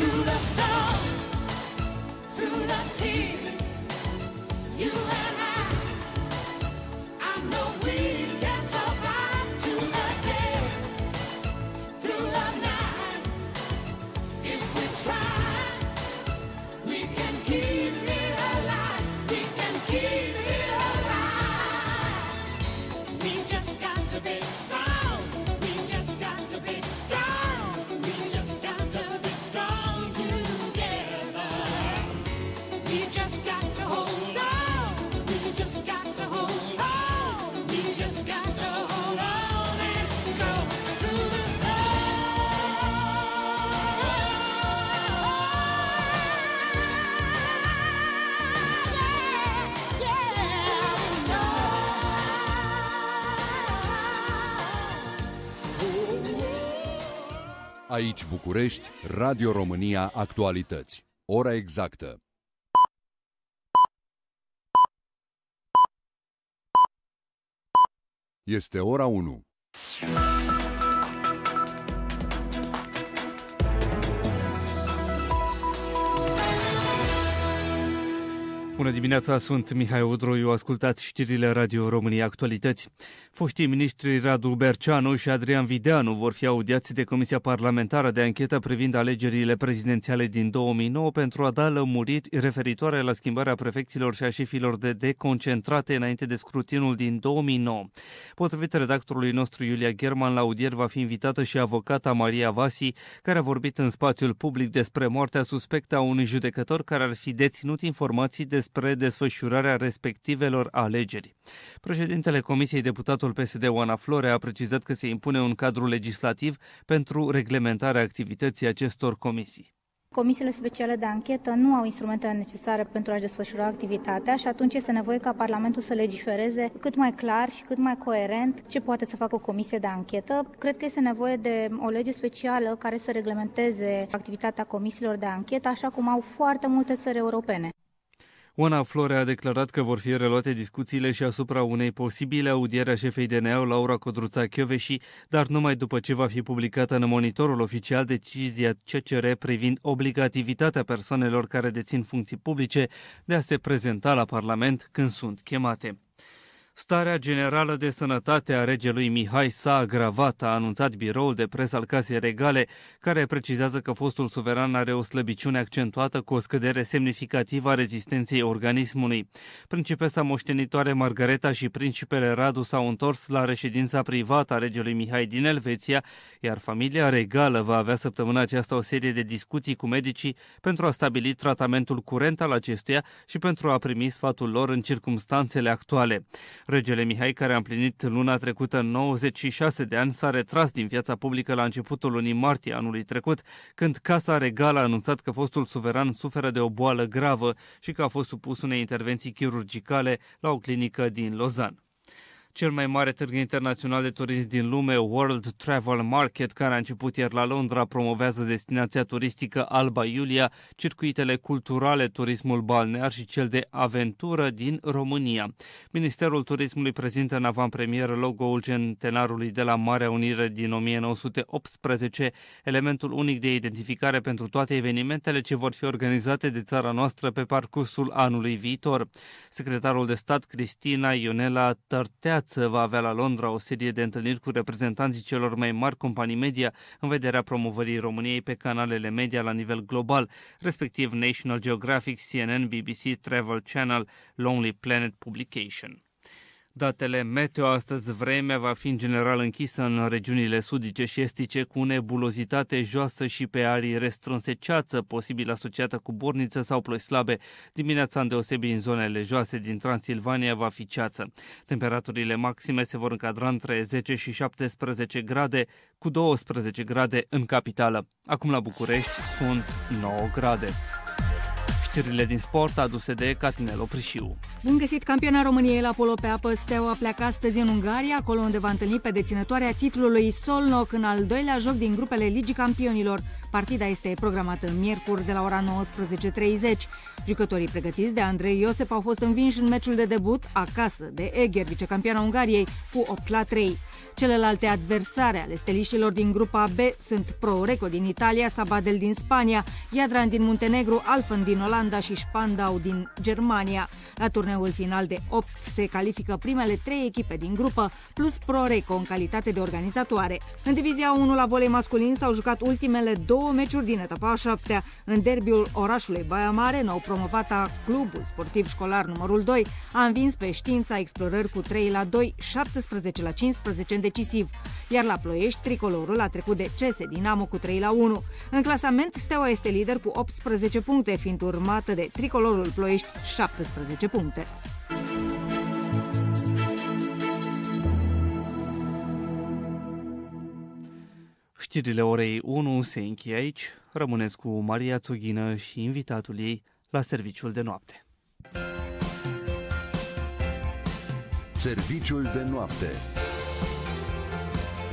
Through the storm, București, Radio România Actualități. Ora exactă. Este ora 1. Bună dimineața, sunt Mihai Odroiu, ascultați știrile Radio România Actualități. Foștii ministri Radu Berceanu și Adrian Videanu vor fi audiați de Comisia Parlamentară de Anchetă privind alegerile prezidențiale din 2009 pentru a da lămuriri referitoare la schimbarea prefecților și a șefilor de deconcentrate înainte de scrutinul din 2009. Potrivit redactorului nostru Iulia German, la audier va fi invitată și avocata Maria Vasi, care a vorbit în spațiul public despre moartea suspectă a unui judecător care ar fi deținut informații despre desfășurarea respectivelor alegeri. Președintele Comisiei Deputatul PSD Oana Flore a precizat că se impune un cadru legislativ pentru reglementarea activității acestor comisii. Comisiile speciale de anchetă nu au instrumentele necesare pentru a-și desfășura activitatea și atunci este nevoie ca Parlamentul să legifereze cât mai clar și cât mai coerent ce poate să facă o comisie de anchetă. Cred că este nevoie de o lege specială care să reglementeze activitatea comisiilor de anchetă, așa cum au foarte multe țări europene. Oana Flore a declarat că vor fi reluate discuțiile și asupra unei posibile audiere a șefei DNA-ul Laura Codruța Chioveși, dar numai după ce va fi publicată în monitorul oficial decizia CCR privind obligativitatea persoanelor care dețin funcții publice de a se prezenta la Parlament când sunt chemate. Starea generală de sănătate a regelui Mihai s-a agravat, a anunțat biroul de presă al Casei Regale, care precizează că fostul suveran are o slăbiciune accentuată cu o scădere semnificativă a rezistenței organismului. Principesa moștenitoare Margareta și principele Radu s-au întors la reședința privată a regelui Mihai din Elveția, iar familia regală va avea săptămâna aceasta o serie de discuții cu medicii pentru a stabili tratamentul curent al acestuia și pentru a primi sfatul lor în circumstanțele actuale. Regele Mihai, care a împlinit luna trecută 96 de ani, s-a retras din viața publică la începutul lunii martie anului trecut, când Casa Regală a anunțat că fostul suveran suferă de o boală gravă și că a fost supus unei intervenții chirurgicale la o clinică din Lausanne. Cel mai mare târg internațional de turism din lume, World Travel Market, care a început ieri la Londra, promovează destinația turistică Alba Iulia, circuitele culturale, turismul balnear și cel de aventură din România. Ministerul Turismului prezintă în avantpremieră logo-ul centenarului de la Marea Unire din 1918, elementul unic de identificare pentru toate evenimentele ce vor fi organizate de țara noastră pe parcursul anului viitor. Secretarul de stat Cristina Ionela Tărtea piață va avea la Londra o serie de întâlniri cu reprezentanții celor mai mari companii media în vederea promovării României pe canalele media la nivel global, respectiv National Geographic, CNN, BBC, Travel Channel, Lonely Planet Publication. Datele meteo astăzi vremea va fi în general închisă în regiunile sudice și estice cu nebulozitate joasă și pe arii restrânse ceață, posibil asociată cu borniță sau ploi slabe. Dimineața îndeosebi în zonele joase din Transilvania va fi ceață. Temperaturile maxime se vor încadra între 10 și 17 grade, cu 12 grade în capitală. Acum la București sunt 9 grade. Știrile din sport aduse de Catinel Oprișiu. Bun găsit campiona României la polo pe apă. Steaua pleacă astăzi în Ungaria, acolo unde va întâlni pe deținătoarea titlului Solnoc în al doilea joc din grupele Ligii Campionilor. Partida este programată miercuri de la ora 19.30. Jucătorii pregătiți de Andrei Iosep au fost învinși în meciul de debut acasă de Eger, vicecampioana Ungariei, cu 8 la 3. Celelalte adversare ale steliștilor din grupa B sunt Pro Reco din Italia, Sabadell din Spania, Iadran din Muntenegru, Alfen din Olanda și Spandau din Germania. La turneul final de 8 se califică primele trei echipe din grupă, plus Pro Reco în calitate de organizatoare. În divizia 1 la volei masculin s-au jucat ultimele două meciuri din etapa a șaptea. În derbiul orașului Baia Mare, nou promovata Clubul Sportiv Școlar numărul 2 a învins pe știința explorări cu 3 la 2, 17 la 15 în decisiv. Iar la Ploiești, tricolorul a trecut de CS Dinamo cu 3 la 1. În clasament, Steaua este lider cu 18 puncte, fiind urmată de tricolorul Ploiești 17 puncte. Știrile orei 1 se încheie aici. Rămâneți cu Maria Țughină și invitatul ei la serviciul de noapte. Serviciul de noapte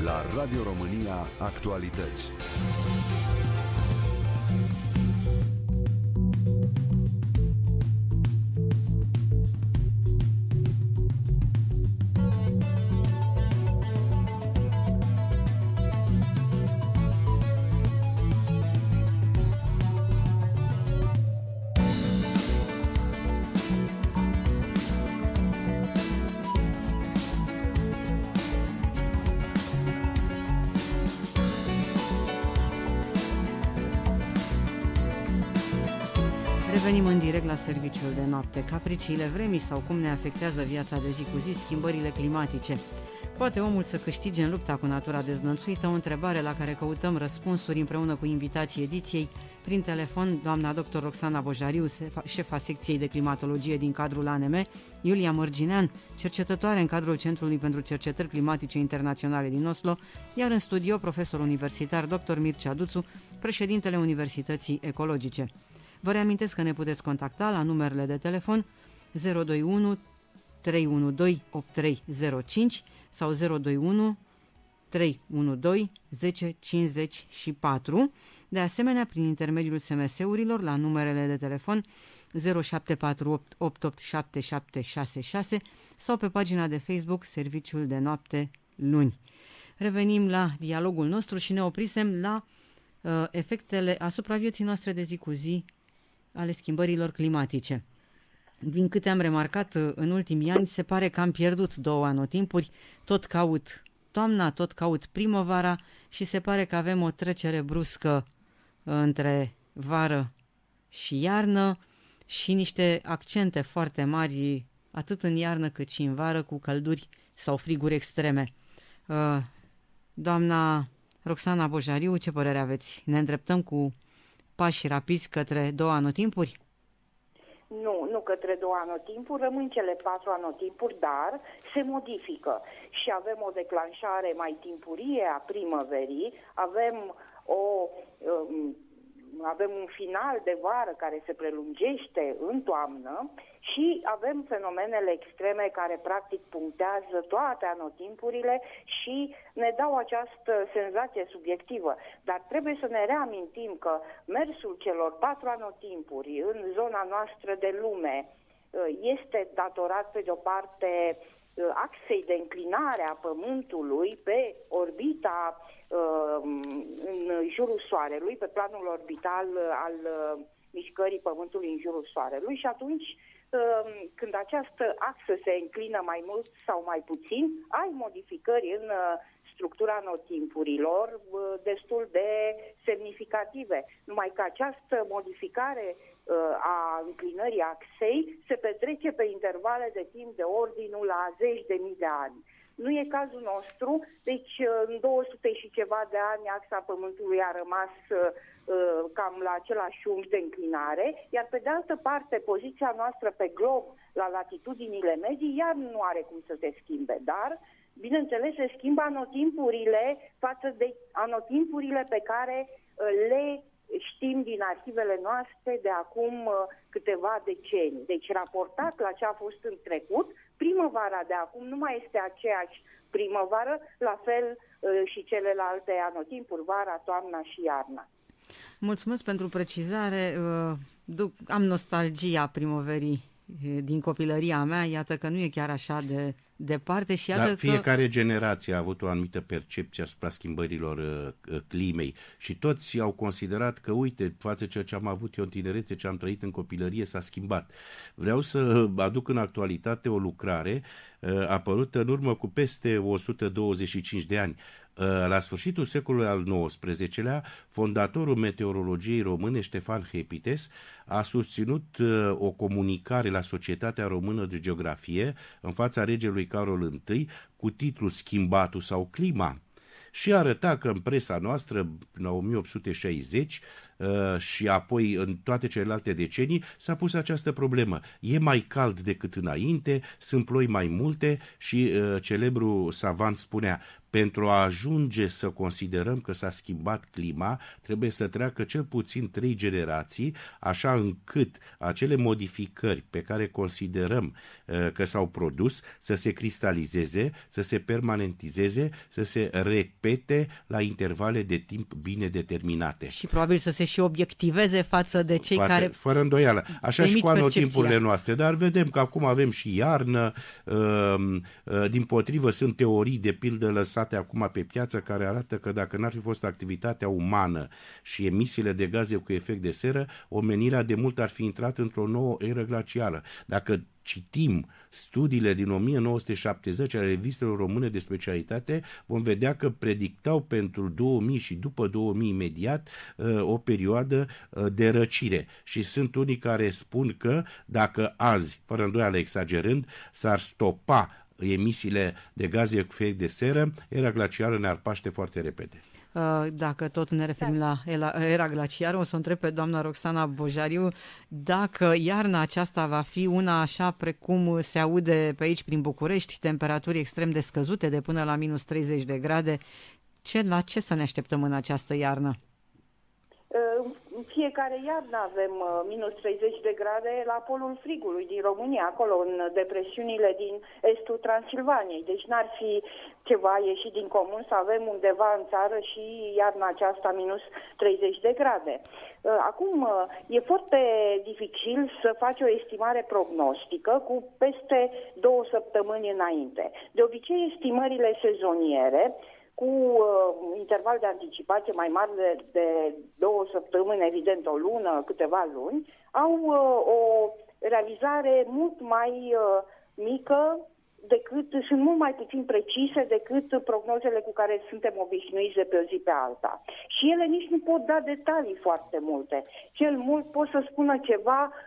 la Radio România Actualități. Revenim în direct la serviciul de noapte. Capriciile vremii sau cum ne afectează viața de zi cu zi schimbările climatice. Poate omul să câștige în lupta cu natura deznățuită o întrebare la care căutăm răspunsuri împreună cu invitații ediției. Prin telefon, doamna dr. Roxana Bojariu, șefa secției de climatologie din cadrul ANM, Iulia Mărginean, cercetătoare în cadrul Centrului pentru Cercetări Climatice Internaționale din Oslo, iar în studio profesor universitar dr. Mircea Duțu, președintele Universității Ecologice. Vă reamintesc că ne puteți contacta la numerele de telefon 021 312 8305 sau 021 312 1054, de asemenea prin intermediul SMS-urilor la numerele de telefon 0748 887766 sau pe pagina de Facebook Serviciul de Noapte Luni. Revenim la dialogul nostru și ne oprisem la uh, efectele asupra vieții noastre de zi cu zi ale schimbărilor climatice. Din câte am remarcat uh, în ultimii ani, se pare că am pierdut două anotimpuri, tot caut toamna, tot caut primăvara și se pare că avem o trecere bruscă uh, între vară și iarnă și niște accente foarte mari, atât în iarnă cât și în vară, cu călduri sau friguri extreme. Uh, doamna Roxana Bojariu, ce părere aveți? Ne îndreptăm cu pași rapizi către două anotimpuri? Nu, nu către două anotimpuri, rămân cele patru anotimpuri, dar se modifică și avem o declanșare mai timpurie a primăverii, avem o um, avem un final de vară care se prelungește în toamnă și avem fenomenele extreme care practic punctează toate anotimpurile și ne dau această senzație subiectivă. Dar trebuie să ne reamintim că mersul celor patru anotimpuri în zona noastră de lume uh, este datorat pe de o parte uh, axei de înclinare a Pământului pe orbita uh, în jurul Soarelui, pe planul orbital al mișcării Pământului în jurul Soarelui și atunci Ehm, când această axă se înclină mai mult sau mai puțin, ai modificări în uh, structura notimpurilor uh, destul de semnificative. Numai că această modificare uh, a înclinării axei se petrece pe intervale de timp de ordinul la zeci de mii de ani. Nu e cazul nostru, deci în 200 și ceva de ani axa Pământului a rămas Uh, cam la același unghi de înclinare, iar pe de altă parte poziția noastră pe glob la latitudinile medii iar nu are cum să se schimbe, dar bineînțeles se schimbă anotimpurile față de anotimpurile pe care uh, le știm din arhivele noastre de acum uh, câteva decenii. Deci raportat la ce a fost în trecut, primăvara de acum nu mai este aceeași primăvară, la fel și celelalte anotimpuri, vara, toamna și iarna. Mulțumesc pentru precizare. Uh, duc, am nostalgia primăverii uh, din copilăria mea, iată că nu e chiar așa de departe și iată Dar fiecare că... generație a avut o anumită percepție asupra schimbărilor uh, uh, climei și toți au considerat că, uite, față ceea ce am avut eu în tinerețe, ce am trăit în copilărie, s-a schimbat. Vreau să aduc în actualitate o lucrare uh, apărută în urmă cu peste 125 de ani Uh, la sfârșitul secolului al XIX-lea, fondatorul meteorologiei române, Ștefan Hepites, a susținut uh, o comunicare la Societatea Română de Geografie în fața regelui Carol I cu titlul Schimbatul sau Clima și arăta că în presa noastră, în 1860 uh, și apoi în toate celelalte decenii, s-a pus această problemă. E mai cald decât înainte, sunt ploi mai multe și celebrul savant spunea, pentru a ajunge să considerăm că s-a schimbat clima, trebuie să treacă cel puțin trei generații, așa încât acele modificări pe care considerăm uh, că s-au produs să se cristalizeze, să se permanentizeze, să se repete la intervale de timp bine determinate. Și probabil să se și obiectiveze față de cei față, care Fără îndoială. Așa și cu anotimpurile noastre. Dar vedem că acum avem și iarnă, uh, uh, din potrivă sunt teorii de pildă lăsate date acum pe piață care arată că dacă n-ar fi fost activitatea umană și emisiile de gaze cu efect de seră, omenirea de mult ar fi intrat într-o nouă eră glacială. Dacă citim studiile din 1970 ale revistelor române de specialitate, vom vedea că predictau pentru 2000 și după 2000 imediat uh, o perioadă uh, de răcire. Și sunt unii care spun că dacă azi, fără îndoială exagerând, s-ar stopa emisiile de gaze cu efect de seră, era glaciară ne-ar paște foarte repede. Uh, Dacă tot ne referim la era- era glaciară, o să o întreb pe doamna Roxana Bojariu dacă iarna aceasta va fi una așa precum se aude pe aici prin București, temperaturi extrem de scăzute de până la minus 30 de grade. Ce, la ce să ne așteptăm în această iarnă? În fiecare iarnă avem uh, minus 30 de grade la polul frigului din România, acolo în depresiunile din estul Transilvaniei. Deci n-ar fi ceva ieșit din comun să avem undeva în țară și iarna aceasta minus 30 de grade. Uh, Acum uh, e foarte dificil să faci o estimare prognostică cu peste două săptămâni înainte. De obicei, estimările sezoniere cu uh, interval de anticipație mai mare de, de două săptămâni, evident o lună, câteva luni, au uh, o realizare mult mai uh, mică decât, sunt mult mai puțin precise decât prognozele cu care suntem obișnuiți de pe o zi pe alta. Și ele nici nu pot da detalii foarte multe. Cel mult pot să spună ceva uh,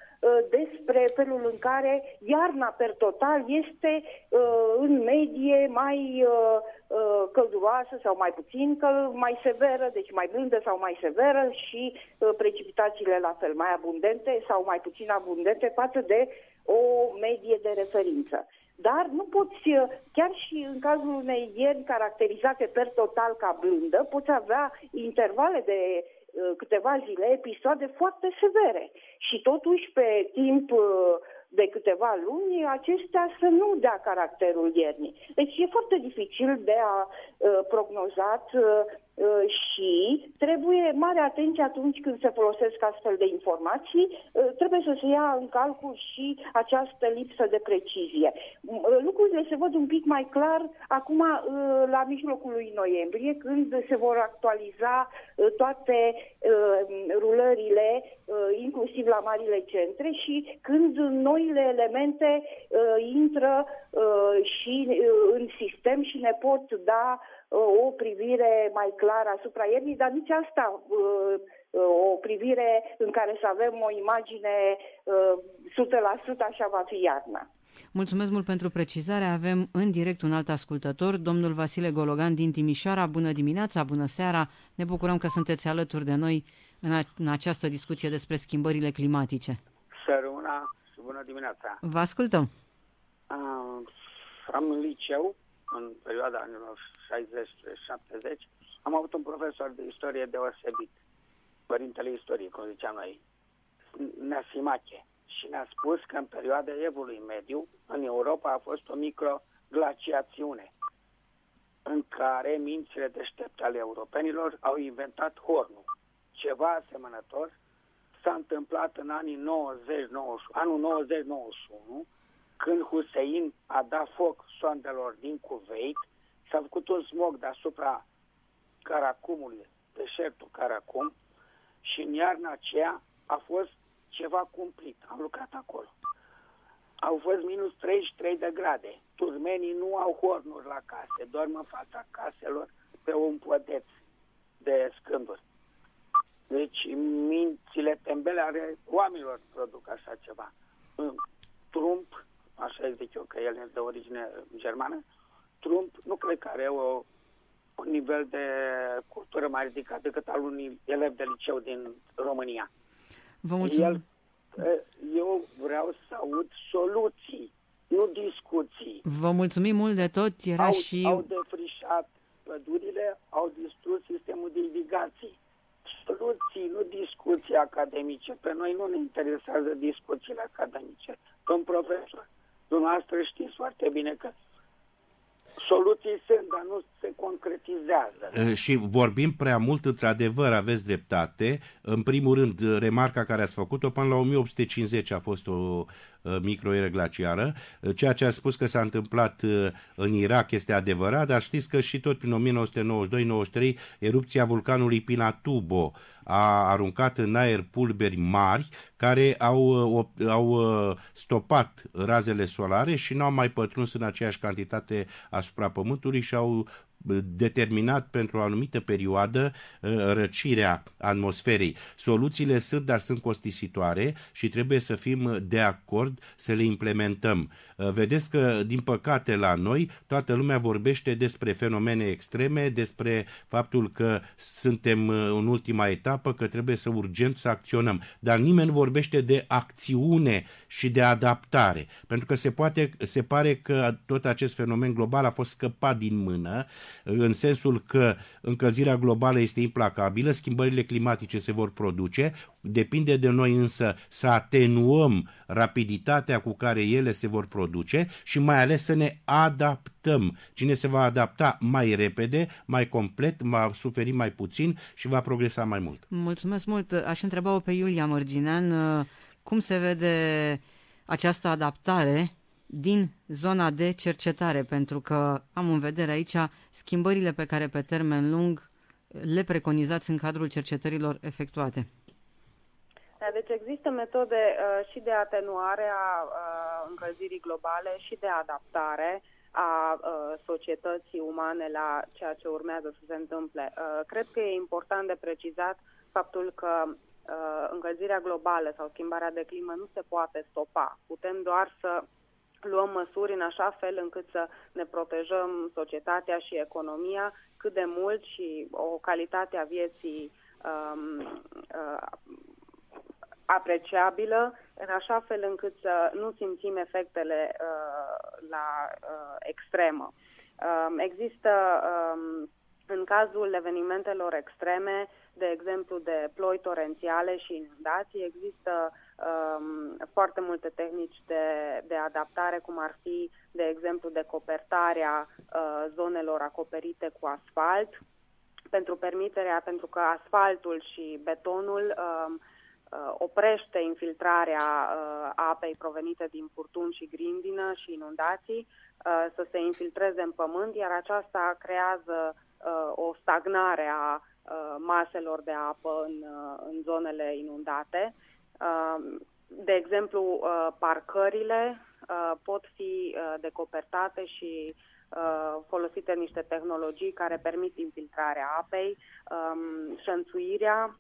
despre felul în care iarna per total este uh, în medie mai uh, uh, călduroasă sau mai puțin căl- mai severă, deci mai blândă sau mai severă și uh, precipitațiile la fel mai abundente sau mai puțin abundente față de o medie de referință. Dar nu poți, uh, chiar și în cazul unei ierni caracterizate per total ca blândă, poți avea intervale de uh, câteva zile, episoade foarte severe. Și totuși, pe timp uh, de câteva luni, acestea să nu dea caracterul iernii. Deci e foarte dificil de a uh, prognozat uh, uh, și trebuie mare atenție atunci când se folosesc astfel de informații, uh, trebuie să se ia în calcul și această lipsă de precizie. M- uh, Lucrurile se văd un pic mai clar acum uh, la mijlocul lui noiembrie, când se vor actualiza uh, toate uh, rulările, uh, inclusiv la marile centre și când noile elemente uh, intră uh, și uh, în sistem și ne pot da uh, o privire mai clară asupra iernii, dar nici asta uh, uh, o privire în care să avem o imagine uh, 100% așa va fi iarna. Mulțumesc mult pentru precizare. Avem în direct un alt ascultător, domnul Vasile Gologan din Timișoara. Bună dimineața, bună seara. Ne bucurăm că sunteți alături de noi în, a, în această discuție despre schimbările climatice. Săruna și bună dimineața. Vă ascultăm. Am, am în liceu, în perioada anilor 60-70, am avut un profesor de istorie deosebit, părintele istoriei, cum ziceam noi, Nasimache. Și ne-a spus că în perioada evului mediu, în Europa a fost o microglaciațiune în care mințile deștepte ale europenilor au inventat hornul. Ceva asemănător s-a întâmplat în anii 90, 90, anul 90-91, când Hussein a dat foc sondelor din Kuwait, s-a făcut un smog deasupra Caracumului, deșertul Caracum, și în iarna aceea a fost ceva cumplit. Am lucrat acolo. Au fost minus 33 de grade. Turmenii nu au hornuri la case, dorm în fața caselor pe un podeț de scânduri. Deci mințile tembele ale oamenilor produc așa ceva. Trump, așa zic eu că el e de origine germană, Trump nu cred că are o, un nivel de cultură mai ridicat decât al unui elev de liceu din România. Vă mulțumim. El, eu vreau să aud soluții, nu discuții. Vă mulțumim mult de tot. Era au, și... au defrișat pădurile, au distrus sistemul de irigații. Soluții, nu discuții academice. Pe noi nu ne interesează discuțiile academice. Domn profesor, dumneavoastră știți foarte bine că soluții sunt, dar nu se concretizează. Uh, Și vorbim prea mult, într-adevăr, aveți dreptate. În primul rând, uh, remarca care ați făcut-o până la 1850 a fost o uh, microeră glaciară. Uh, Ceea ce a spus că s-a întâmplat uh, în Irak este adevărat, dar știți că și tot prin 1992-93 erupția vulcanului Pinatubo a aruncat în aer pulberi mari care au, uh, op- au uh, stopat razele solare și nu au mai pătruns în aceeași cantitate asupra Pământului și au uh, determinat pentru o anumită perioadă uh, răcirea atmosferei. Soluțiile sunt, dar sunt costisitoare și trebuie să fim de acord să le implementăm. Uh, Vedeți că, din păcate, la noi toată lumea vorbește despre fenomene extreme, despre faptul că suntem uh, în ultima etapă, că trebuie să urgent să acționăm. Dar nimeni nu vorbește de acțiune și de adaptare. Pentru că se, poate, se pare că tot acest fenomen global a fost scăpat din mână, în sensul că încălzirea globală este implacabilă, schimbările climatice se vor produce, depinde de noi însă să atenuăm rapiditatea cu care ele se vor produce și mai ales să ne adaptăm. Cine se va adapta mai repede, mai complet, va suferi mai puțin și va progresa mai mult. Mulțumesc mult. Aș întreba-o pe Iulia Mărginean uh, cum se vede această adaptare din zona de cercetare, pentru că am în vedere aici schimbările pe care pe termen lung le preconizați în cadrul cercetărilor efectuate. Da, deci există metode uh, și de atenuare a uh, încălzirii globale și de adaptare a uh, societății umane la ceea ce urmează să se întâmple. Uh, cred că e important de precizat faptul că uh, încălzirea globală sau schimbarea de climă nu se poate stopa. Putem doar să luăm măsuri în așa fel încât să ne protejăm societatea și economia cât de mult și o calitate a vieții um, uh, apreciabilă, în așa fel încât să nu simțim efectele uh, la uh, extremă. Um, există, um, în cazul evenimentelor extreme, de exemplu de ploi torențiale și inundații, există um, foarte multe tehnici de, de adaptare, cum ar fi, de exemplu, decopertarea uh, zonelor acoperite cu asfalt, pentru permiterea, pentru că asfaltul și betonul um, uh, oprește infiltrarea uh, apei provenite din furtuni și grindină și inundații uh, să se infiltreze în pământ, iar aceasta creează uh, o stagnare a uh, maselor de apă în, uh, în zonele inundate. Uh, de exemplu, uh, parcările uh, pot fi uh, decopertate și uh, folosite niște tehnologii care permit infiltrarea apei, um, șănțuirea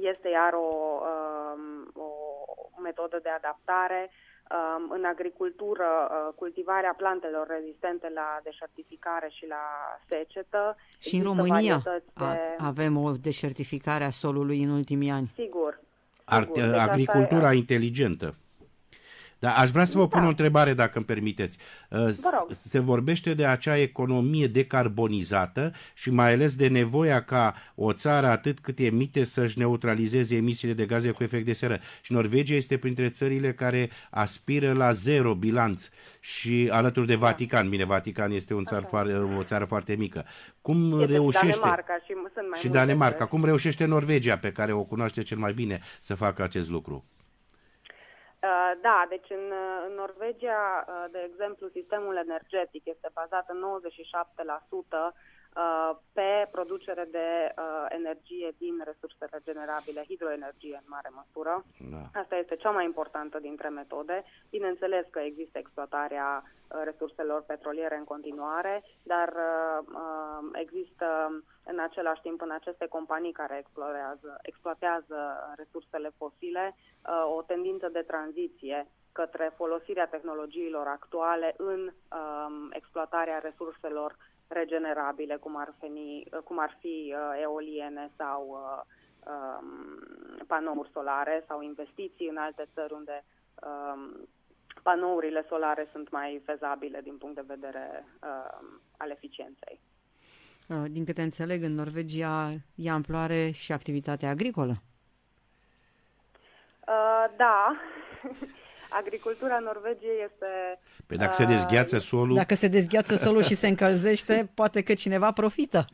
este iar o, um, o metodă de adaptare. Um, în agricultură, uh, cultivarea plantelor rezistente la deșertificare și la secetă. Și în Există România varietăți a, de- avem o deșertificare a solului în ultimii ani. Sigur. Ar, Sigur, deci asta agricultura inteligentă. Dar aș vrea să vă pun Da. o întrebare, dacă îmi permiteți. Uh, s- rog. Se vorbește de acea economie decarbonizată și mai ales de nevoia ca o țară atât cât emite să-și neutralizeze emisiile de gaze cu efect de seră. Și Norvegia este printre țările care aspiră la zero bilanț și alături de Vatican. Bine, Vatican este un țară foare, o țară foarte mică. Cum Este și reușește... Danemarca și sunt mai și multe Danemarca. țări. Cum reușește Norvegia, pe care o cunoaște cel mai bine, să facă acest lucru? Uh, Da, deci în, uh, în Norvegia, uh, de exemplu, sistemul energetic este bazat în 97% uh, pe producere de uh, energie din resurse regenerabile, hidroenergie în mare măsură. Da. Asta este cea mai importantă dintre metode. Bineînțeles că există exploatarea uh, resurselor petroliere în continuare, dar uh, uh, există în același timp în aceste companii care explorează, exploatează resursele fosile uh, o tendință de tranziție către folosirea tehnologiilor actuale în um, exploatarea resurselor regenerabile, cum ar fi, cum ar fi uh, eoliene sau uh, um, panouri solare sau investiții în alte țări unde um, panourile solare sunt mai fezabile din punct de vedere um, al eficienței. Uh, Din câte înțeleg, în Norvegia ia amploare și activitatea agricolă. Uh, da, Agricultura în Norvegie este... Pe dacă se uh, dezgheață solul, Dacă se dezgheață solul și se încălzește, poate că cineva profită.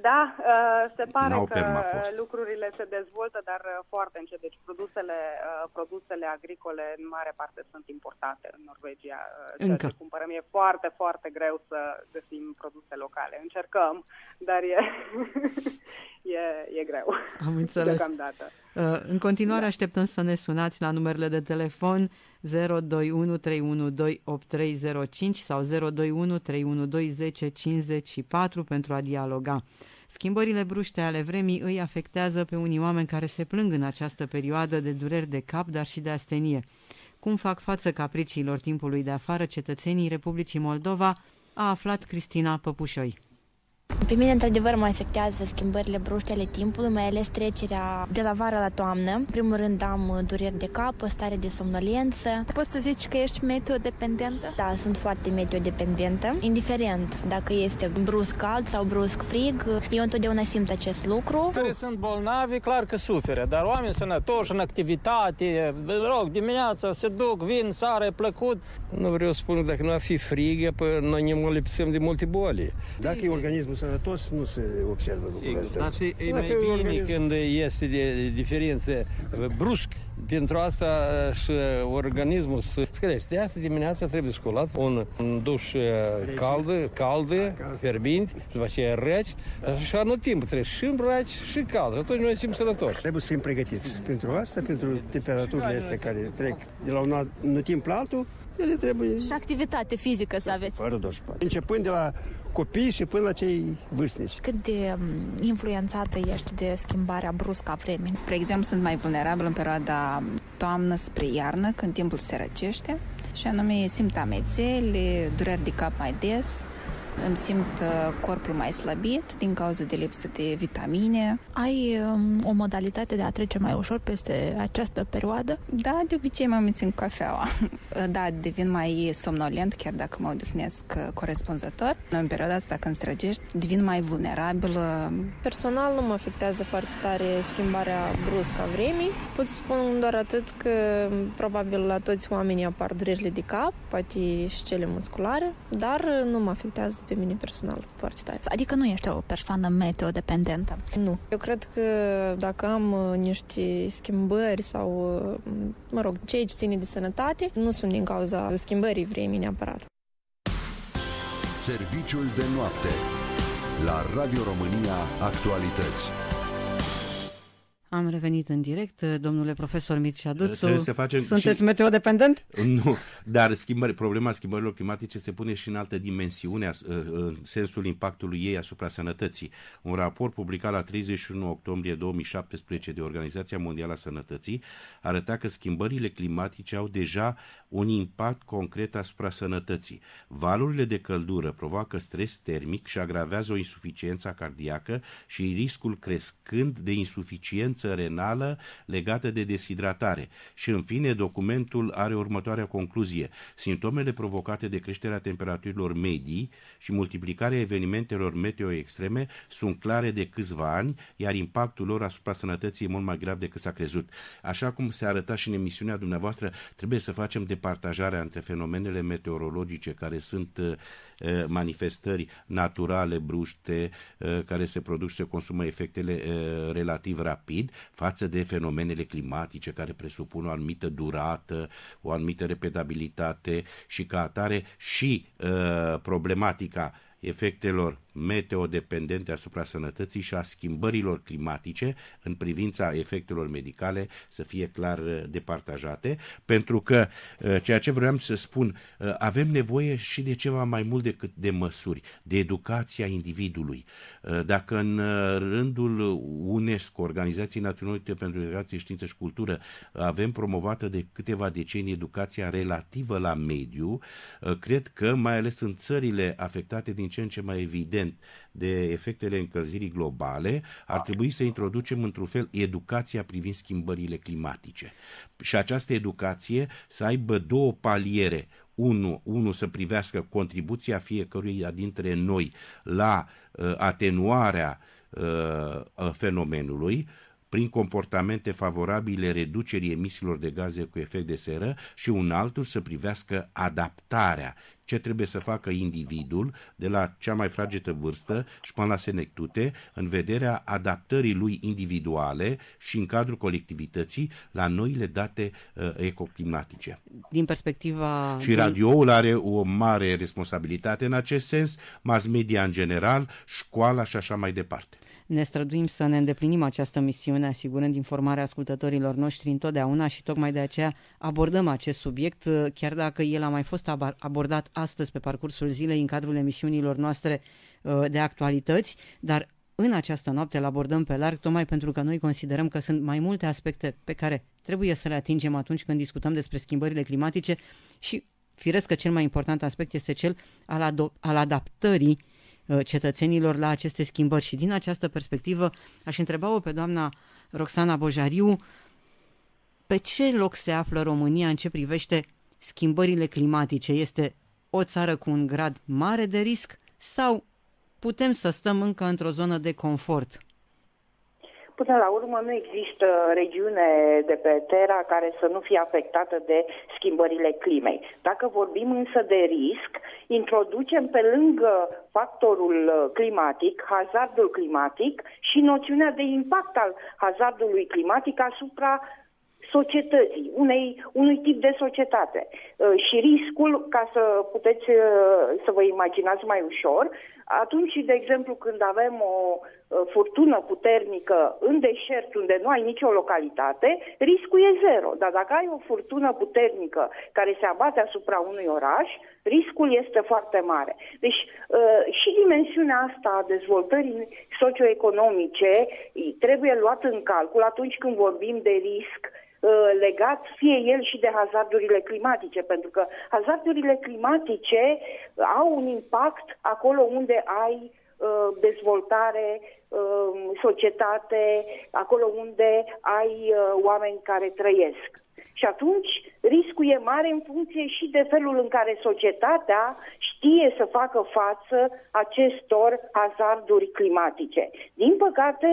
Da, uh, se pare N-au că permafrost. lucrurile se dezvoltă, dar uh, foarte încet. Deci produsele, uh, produsele agricole în mare parte sunt importate în Norvegia. Uh, Ceea Încă. ce cumpărăm e foarte, foarte greu să găsim produse locale. Încercăm, dar e, e, e greu. Am înțeles. Deocamdată. Uh, În continuare așteptăm să ne sunați la numerele de telefon 021 312 8305 sau 021 312 1054 pentru a dialoga. Schimbările bruște ale vremii îi afectează pe unii oameni care se plâng în această perioadă de dureri de cap, dar și de astenie. Cum fac față capriciilor timpului de afară cetățenii Republicii Moldova, a aflat Cristina Păpușoi. Pe mine, într-adevăr, mă afectează schimbările bruște ale timpului, mai ales trecerea de la vară la toamnă. În primul rând am uh, dureri de cap, o stare de somnolență. Poți să zici că ești meteodependentă? Da, sunt foarte meteodependentă. Indiferent dacă este brusc cald sau brusc frig, eu întotdeauna simt acest lucru. care sunt bolnavi, clar că suferă, dar oameni sănătoși, în activitate, rog, dimineața se duc, vin, sară, e plăcut. Nu vreau să spun că dacă nu ar fi frig, păi noi ne molipsim de multe boli. Dacă e organismul sănătos, nu se observă lucrurile Sigur, astea. dar și e Dacă mai bine organismul- când este de diferențe brusc. Pentru asta și organismul să crește. De asta dimineața trebuie scolat un, un duș uh, cald, calde, fierbinti, și după aceea reci, și anul timp trebuie și reci și cald. Și atunci noi simțim sănătoși. Trebuie să fim pregătiți pentru asta, pentru temperaturile astea care trec de la un un timp la altul, ele trebuie... Și activitate fizică să aveți. Fără doar și poate. Începând de la copii și până la cei vârstnici. Cât de um, influențată ești de schimbarea bruscă a vremii? Spre exemplu, sunt mai vulnerabil în perioada toamnă spre iarnă, când timpul se răcește și anume simt amețeli, dureri de cap mai des, îmi simt uh, corpul mai slăbit din cauza de lipsă de vitamine. Ai um, o modalitate de a trece mai ușor peste această perioadă? Da, de obicei mă mențin cu cafeaua. Da, devin mai somnolent chiar dacă mă odihnesc uh, corespunzător. În perioada asta când străgești, devin mai vulnerabilă. Personal nu mă afectează foarte tare schimbarea bruscă a vremii. Pot să spun doar atât că probabil la toți oamenii apar durerile de cap, poate și cele musculare, dar nu mă afectează pe mine personal foarte tare. Adică nu ești o persoană meteodependentă? Nu. Eu cred că dacă am uh, niște schimbări sau, uh, mă rog, cei ce ține de sănătate, nu sunt din cauza schimbării vremii neapărat. Serviciul de noapte la Radio România Actualități. Am revenit în direct. Domnule profesor Mircea Duțu, Trebuie să facem sunteți și- meteodependent? Nu, dar schimbări, problema schimbărilor climatice se pune și în altă dimensiune, as- în sensul impactului ei asupra sănătății. Un raport publicat la 31 octombrie 2017 de Organizația Mondială a Sănătății arăta că schimbările climatice au deja un impact concret asupra sănătății. Valurile de căldură provoacă stres termic și agravează o insuficiență cardiacă și riscul crescând de insuficiență renală legată de deshidratare. Și în fine, documentul are următoarea concluzie. Simptomele provocate de creșterea temperaturilor medii și multiplicarea evenimentelor meteo extreme sunt clare de câțiva ani, iar impactul lor asupra sănătății e mult mai grav decât s-a crezut. Așa cum se arăta și în emisiunea dumneavoastră, trebuie să facem departajarea între fenomenele meteorologice care sunt uh, uh, manifestări naturale, bruște, uh, care se produc și se consumă efectele uh, relativ rapid, față de fenomenele climatice care presupun o anumită durată, o anumită repetabilitate și ca atare și uh, problematica efectelor meteodependente asupra sănătății și a schimbărilor climatice în privința efectelor medicale să fie clar uh, departajate, pentru că uh, ceea ce vreau să spun, uh, avem nevoie și de ceva mai mult decât de măsuri, de educația individului. Uh, Dacă în uh, rândul UNESCO, Organizației Naționale Unite pentru Educație, Știință și Cultură, avem promovată de câteva decenii educația relativă la mediu, uh, cred că, mai ales în țările afectate din ce în ce mai evident de efectele încălzirii globale, ar trebui să introducem într-un fel educația privind schimbările climatice. Și această educație să aibă două paliere. Unu, unu să privească contribuția fiecăruia dintre noi la uh, atenuarea uh, fenomenului, prin comportamente favorabile reducerii emisiilor de gaze cu efect de seră și un altul să privească adaptarea ce trebuie să facă individul de la cea mai fragedă vârstă și până la senectute în vederea adaptării lui individuale și în cadrul colectivității la noile date uh, ecoclimatice. Din perspectiva... Și radioul are o mare responsabilitate în acest sens, mass media în general, școala și așa mai departe. Ne străduim să ne îndeplinim această misiune, asigurând informarea ascultătorilor noștri întotdeauna și tocmai de aceea abordăm acest subiect, chiar dacă el a mai fost abordat astăzi pe parcursul zilei în cadrul emisiunilor noastre uh, de actualități, dar în această noapte îl abordăm pe larg, tocmai pentru că noi considerăm că sunt mai multe aspecte pe care trebuie să le atingem atunci când discutăm despre schimbările climatice și firesc că cel mai important aspect este cel al, ado- al adaptării Uh, cetățenilor la aceste schimbări. Și din această perspectivă aș întreba-o pe doamna Roxana Bojariu pe ce loc se află România în ce privește schimbările climatice? Este o țară cu un grad mare de risc sau putem să stăm încă într-o zonă de confort? Până la urmă nu există regiune de pe Terra care să nu fie afectată de schimbările climei. Dacă vorbim însă de risc, introducem pe lângă factorul climatic, hazardul climatic și noțiunea de impact al hazardului climatic asupra societății, unei, unui tip de societate. Uh, și riscul, ca să puteți uh, să vă imaginați mai ușor, atunci, de exemplu, când avem o uh, furtună puternică în deșert unde nu ai nicio localitate, riscul e zero. Dar dacă ai o furtună puternică care se abate asupra unui oraș, riscul este foarte mare. Deci și dimensiunea asta a dezvoltării socioeconomice trebuie luat în calcul atunci când vorbim de risc Uh, legat fie el și de hazardurile climatice, pentru că hazardurile climatice au un impact acolo unde ai uh, dezvoltare, uh, societate, acolo unde ai oameni care trăiesc. Și atunci riscul e mare în funcție și de felul în care societatea știe să facă față acestor hazarduri climatice. Din păcate,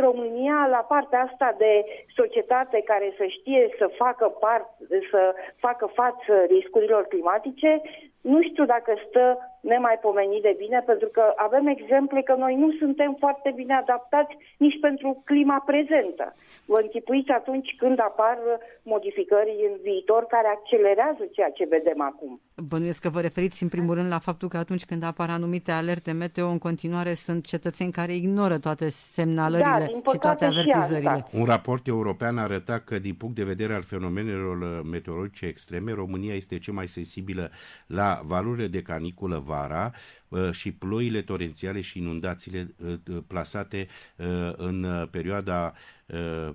România, la partea asta de societate care să știe să facă, part, să facă față riscurilor climatice, nu știu dacă stă nemaipomenit de bine, pentru că avem exemple că noi nu suntem foarte bine adaptați nici pentru clima prezentă. Vă închipuiți atunci când apar modificări în viitor care accelerează ceea ce vedem acum. Bănuiesc că vă referiți în primul rând la faptul că atunci când apar anumite alerte meteo, în continuare sunt cetățeni care ignoră toate semnalările da, și toate avertizările. Un raport european arăta că din punct de vedere al fenomenelor meteorologice extreme, România este cea mai sensibilă la valurile de caniculă vara uh, și ploile torențiale și inundațiile uh, plasate uh, în perioada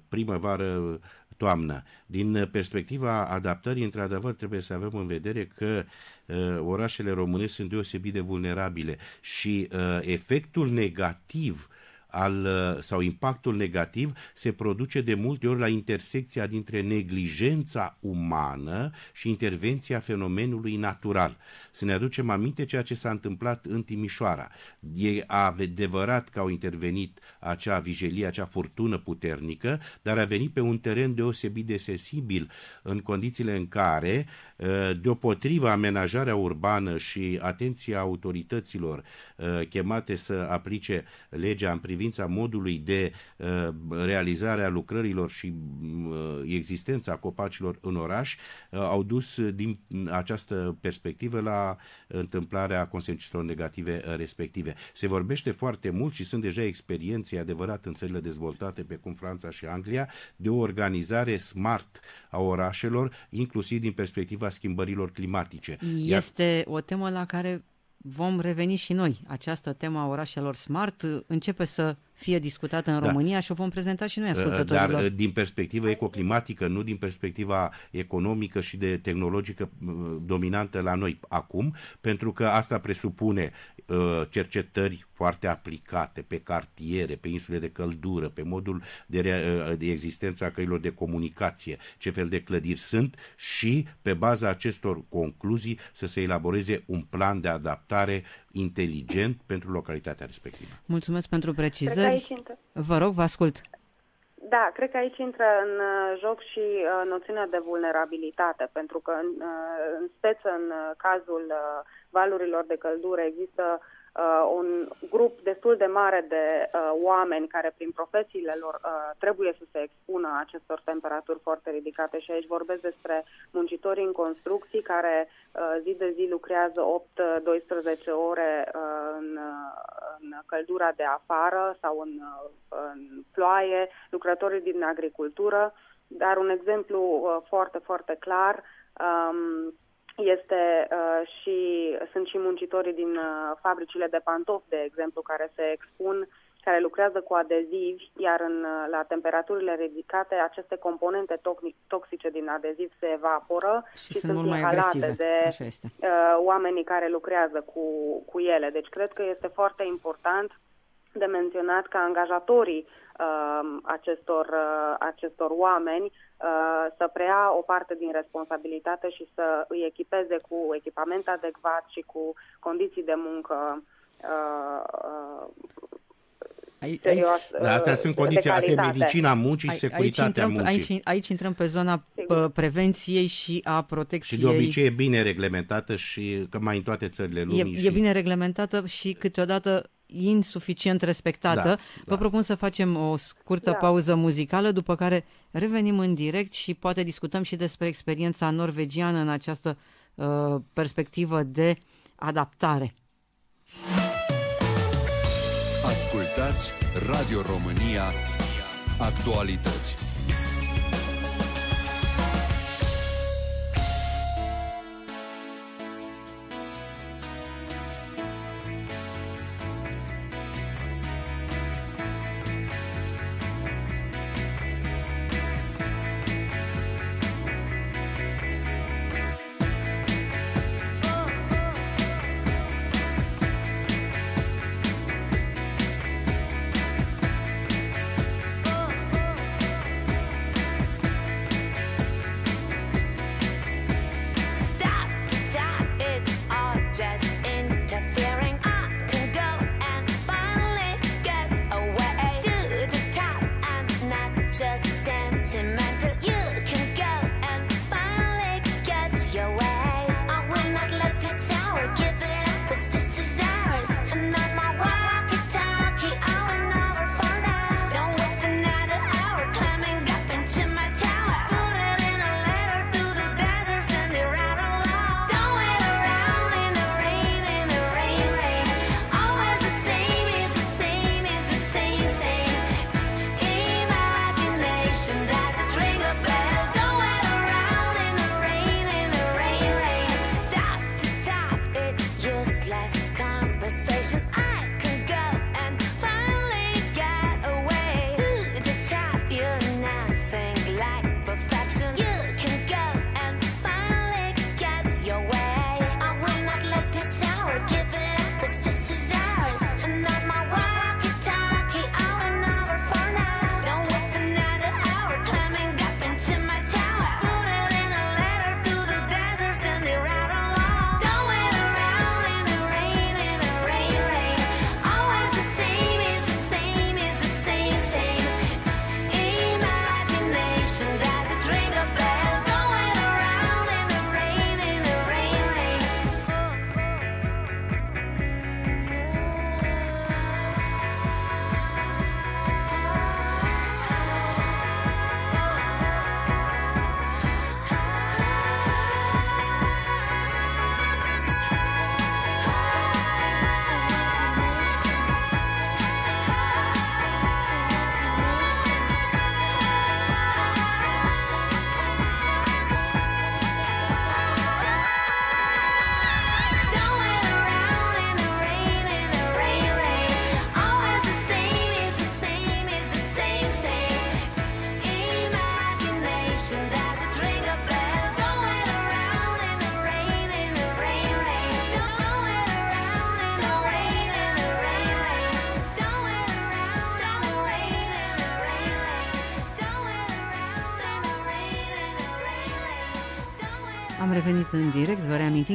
primăvară toamnă. Din perspectiva adaptării, într-adevăr, trebuie să avem în vedere că uh, orașele românești sunt deosebit de vulnerabile și uh, efectul negativ al, uh, sau impactul negativ se produce de multe ori la intersecția dintre neglijența umană și intervenția fenomenului natural. Să ne aducem aminte ceea ce s-a întâmplat în Timișoara. E adevărat că au intervenit acea vijelie, acea furtună puternică, dar a venit pe un teren deosebit de sensibil în condițiile în care Uh, deopotrivă amenajarea urbană și atenția autorităților uh, chemate să aplice legea în privința modului de uh, realizare a lucrărilor și existența copacilor în oraș au dus din această perspectivă la întâmplarea consecințelor negative respective. Se vorbește foarte mult și sunt deja experiențe adevărat în țările dezvoltate, pe cum Franța și Anglia, de o organizare smart a orașelor, inclusiv din perspectiva schimbărilor climatice. Este Iar... o temă la care vom reveni și noi. Această temă a orașelor smart începe să fie discutată în da. România și o vom prezenta și noi ascultătorilor. Dar din perspectivă ecoclimatică, nu din perspectiva economică și de tehnologică dominantă la noi acum, pentru că asta presupune uh, cercetări foarte aplicate pe cartiere, pe insule de căldură, pe modul de, rea, uh, de existență a căilor de comunicație, ce fel de clădiri sunt și pe baza acestor concluzii să se elaboreze un plan de adaptare inteligent pentru localitatea respectivă. Mulțumesc pentru precizări. Vă rog, vă ascult. Da, cred că aici intră în uh, joc și uh, noțiunea de vulnerabilitate, pentru că în, uh, în speță în uh, cazul uh, valurilor de căldură există uh, un grup destul de mare de uh, oameni care prin profesiile lor uh, trebuie să se expună acestor temperaturi foarte ridicate. Și aici vorbesc despre muncitorii în construcții care uh, zi de zi lucrează 8-12 ore uh, în, uh, în căldura de afară sau în, uh, în ploaie, lucrătorii din agricultură, dar un exemplu uh, foarte, foarte clar um, este uh, și sunt și muncitorii din uh, fabricile de pantofi, de exemplu, care se expun, care lucrează cu adezivi, iar în, uh, la temperaturile ridicate aceste componente toc- toxice din adeziv se evaporă Și și, sunt sunt mult mai inhalate agresive. de Așa este. uh, oamenii care lucrează cu, cu ele. Deci cred că este foarte important de menționat că angajatorii uh, acestor, uh, acestor oameni uh, să preia o parte din responsabilitate și să îi echipeze cu echipament adecvat și cu condiții de muncă uh, uh, Aici, serios, Da, astea uh, sunt de condiții, asta e calitate. medicina muncii și Ai- securitatea aici intrăm, muncii. Aici, aici intrăm pe zona pă, prevenției și a protecției. Și de obicei e bine reglementată și că mai în toate țările e, lumii. e și... bine reglementată și câteodată insuficient respectată. Da, Vă propun să facem o scurtă Da. pauză muzicală, după care revenim în direct și poate discutăm și despre experiența norvegiană în această uh, perspectivă de adaptare. Ascultați Radio România Actualități.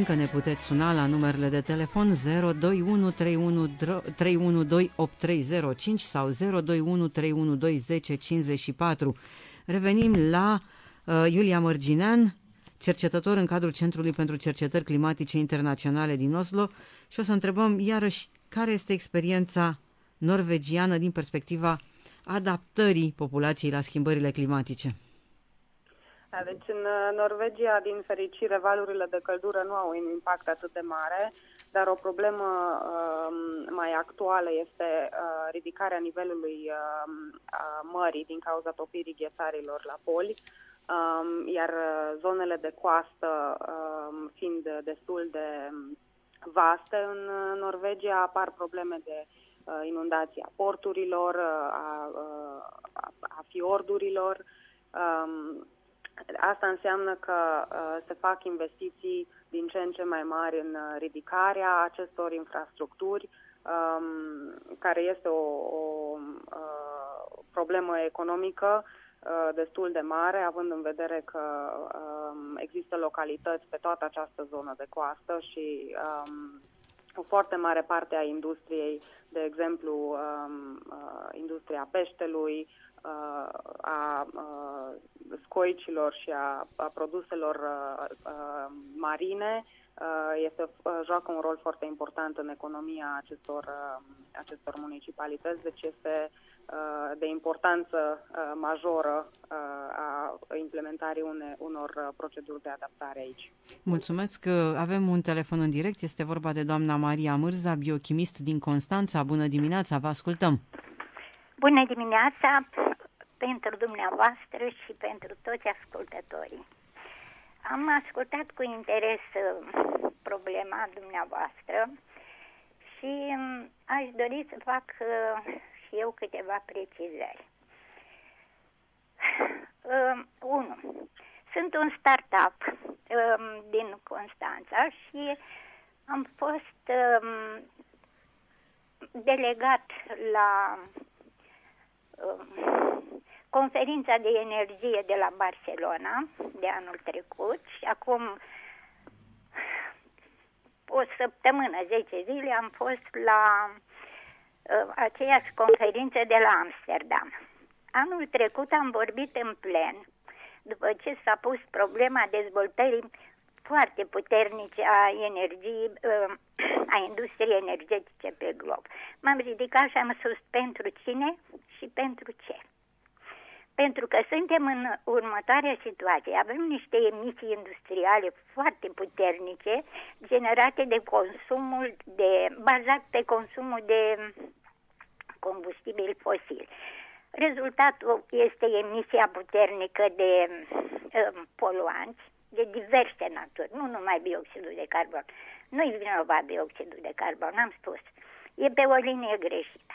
Că ne puteți suna la numerele de telefon 021 312 8305 sau 021 312 1054. Revenim la uh, Iulia Mărginean, cercetător în cadrul Centrului pentru Cercetări Climatice Internaționale din Oslo și o să întrebăm iarăși care este experiența norvegiană din perspectiva adaptării populației la schimbările climatice. Da, deci în uh, Norvegia, din fericire, valurile de căldură nu au un impact atât de mare, dar o problemă uh, mai actuală este uh, ridicarea nivelului uh, a mării din cauza topirii ghesarilor la poli, um, iar uh, zonele de coastă um, fiind destul de vaste în uh, Norvegia, apar probleme de uh, inundații a porturilor, uh, a, uh, a, a fiordurilor, um, Asta înseamnă că uh, se fac investiții din ce în ce mai mari în uh, ridicarea acestor infrastructuri, um, care este o, o uh, problemă economică uh, destul de mare, având în vedere că um, există localități pe toată această zonă de coastă și um, o foarte mare parte a industriei, de exemplu, um, uh, industria peștelui, uh, a uh, scoicilor și a, a produselor uh, uh, marine uh, este, uh, joacă un rol foarte important în economia acestor, uh, acestor municipalități, deci este uh, de importanță uh, majoră uh, a implementării une, unor uh, proceduri de adaptare aici. Mulțumesc că avem un telefon în direct. Este vorba de doamna Maria Mârza, biochimist din Constanța. Bună dimineața, vă ascultăm! Bună dimineața pentru dumneavoastră și pentru toți ascultătorii. Am ascultat cu interes uh, problema dumneavoastră și um, aș dori să fac uh, și eu câteva precizări. 1. Sunt un startup um, din Constanța și am fost um, delegat la conferința de energie de la Barcelona de anul trecut și acum o săptămână, 10 zile, am fost la uh, aceeași conferință de la Amsterdam. Anul trecut am vorbit în plen, după ce s-a pus problema dezvoltării foarte puternice a energiei, uh, a industriei energetice pe glob. M-am ridicat și am spus pentru cine și pentru ce. Pentru că suntem în următoarea situație. Avem niște emisii industriale foarte puternice generate de consumul de, bazat pe consumul de combustibil fosil. Rezultatul este emisia puternică de um, poluanți de diverse naturi, nu numai bioxidul de carbon. Nu-i vinovat bioxidul de carbon, am spus. E pe o linie greșită.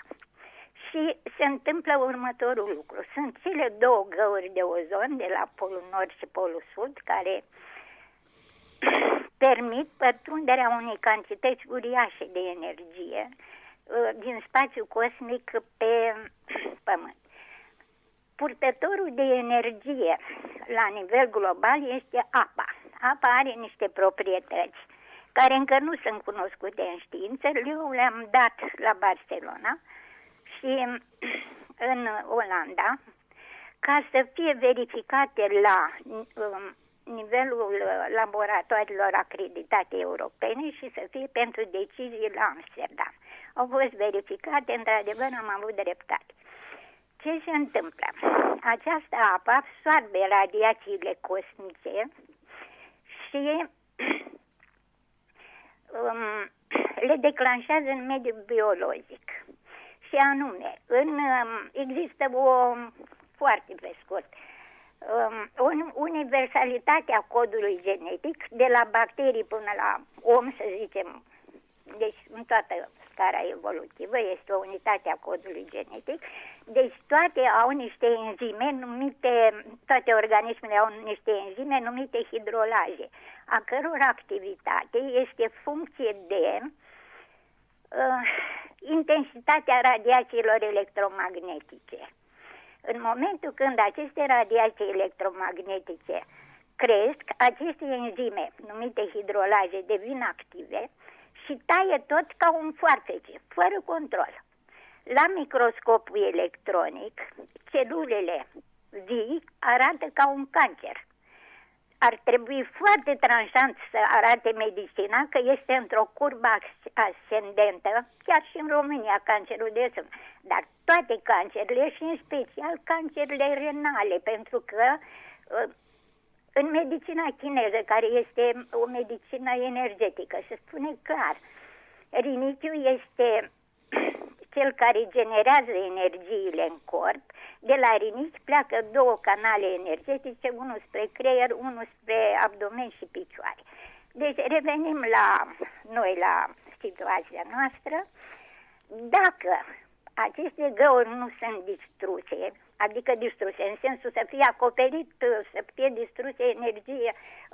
Și se întâmplă următorul lucru. Sunt cele două găuri de ozon de la Polul Nord și Polul Sud care permit pătrunderea unei cantități uriașe de energie uh, din spațiu cosmic pe Pământ. Purtătorul de energie la nivel global este apa. Apa are niște proprietăți care încă nu sunt cunoscute în știință. Eu le-am dat la Barcelona și în Olanda ca să fie verificate la um, nivelul laboratoarelor acreditate europene și să fie pentru decizii la Amsterdam. Au fost verificate, într-adevăr am avut dreptate. Ce se întâmplă? Această apă absorbe radiațiile cosmice și um, le declanșează în mediul biologic și anume, în, um, există o, foarte pe scurt, um, universalitatea codului genetic, de la bacterii până la om, să zicem, deci în toată scara evolutivă, este o unitate a codului genetic, deci toate au niște enzime numite, toate organismele au niște enzime numite hidrolaje, a căror activitate este funcție de uh, intensitatea radiațiilor electromagnetice. În momentul când aceste radiații electromagnetice cresc, aceste enzime, numite hidrolaze, devin active și taie tot ca un foarfece, fără control. La microscopul electronic, celulele vii arată ca un cancer. Ar trebui foarte tranșant să arate medicina că este într-o curbă as- ascendentă, chiar și în România, cancerul de sân. Dar toate cancerele și în special cancerele renale, pentru că uh, în medicina chineză, care este o medicină energetică, se spune clar, rinichiul este cel care generează energiile în corp, de la rinichi pleacă două canale energetice, unul spre creier, unul spre abdomen și picioare. Deci revenim la noi, la situația noastră. Dacă aceste găuri nu sunt distruse, adică distruse în sensul să fie acoperit, să fie distruse energie,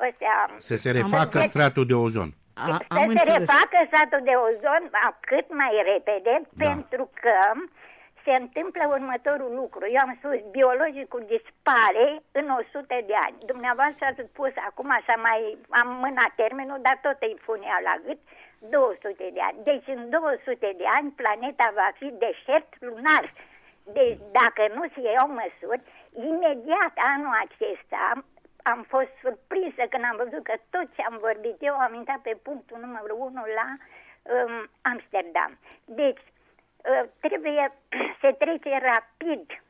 ăstea... Să se refacă stratul de ozon. A, să se înțeles. refacă stratul de ozon cât mai repede, da. pentru că se întâmplă următorul lucru. Eu am spus, biologicul dispare în 100 de ani. Dumneavoastră ați spus, acum așa mai am mâna termenul, dar tot îi punea la gât, 200 de ani. Deci în 200 de ani planeta va fi deșert lunar. Deci dacă nu se iau măsuri, imediat anul acesta am fost surprinsă când am văzut că tot ce am vorbit eu am intrat pe punctul numărul 1 la um, Amsterdam. Deci, uh, trebuie să trece rapid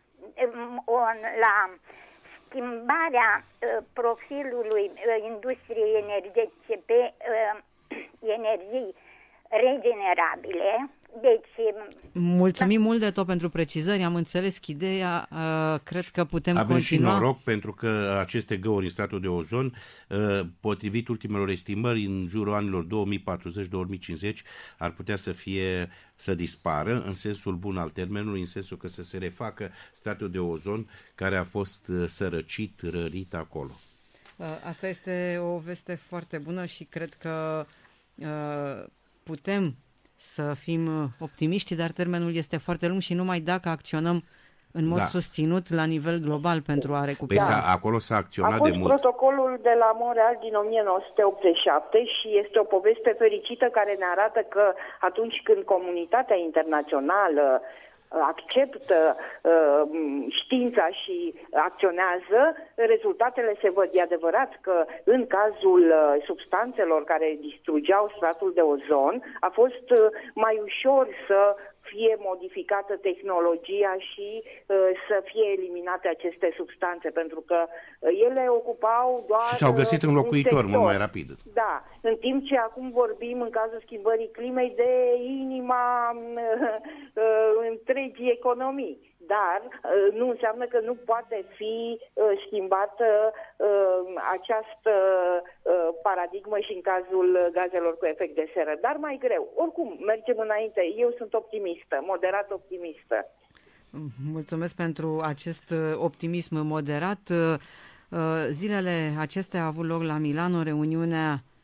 um, on, la schimbarea uh, profilului uh, industriei energetice pe uh, energii regenerabile, deci... Mulțumim da. mult de tot pentru precizări, am înțeles ideea, uh, cred că putem Avem continua. și noroc pentru că aceste găuri în stratul de ozon, uh, potrivit ultimelor estimări, în jurul anilor 2040-2050, ar putea să fie să dispară în sensul bun al termenului, în sensul că să se refacă stratul de ozon care a fost uh, sărăcit, rărit acolo. Uh, Asta este o veste foarte bună și cred că uh, putem să fim uh, optimiști, dar termenul este foarte lung și numai dacă acționăm în mod Da. susținut la nivel global pentru a Păi recupera. s-a, acolo s-a A acționat fost de mult. protocolul de la Montreal din 1987 și este o poveste fericită care ne arată că atunci când comunitatea internațională uh, acceptă uh, știința și acționează, rezultatele se văd. E adevărat că în cazul uh, substanțelor care distrugeau stratul de ozon, a fost uh, mai ușor să fie modificată tehnologia și uh, să fie eliminate aceste substanțe, pentru că uh, ele ocupau doar Și s-au găsit uh, un locuitor sector. mult mai rapid. Da, în timp ce acum vorbim în cazul schimbării climei de inima uh, întregii economii. Dar uh, nu înseamnă că nu poate fi uh, schimbată uh, această uh, paradigmă și în cazul gazelor cu efect de seră. Dar mai greu. Oricum, mergem înainte. Eu sunt optimistă, moderat optimistă. Mulțumesc pentru acest uh, optimism moderat. Uh, uh, Zilele acestea a avut loc la Milano reuniunea uh,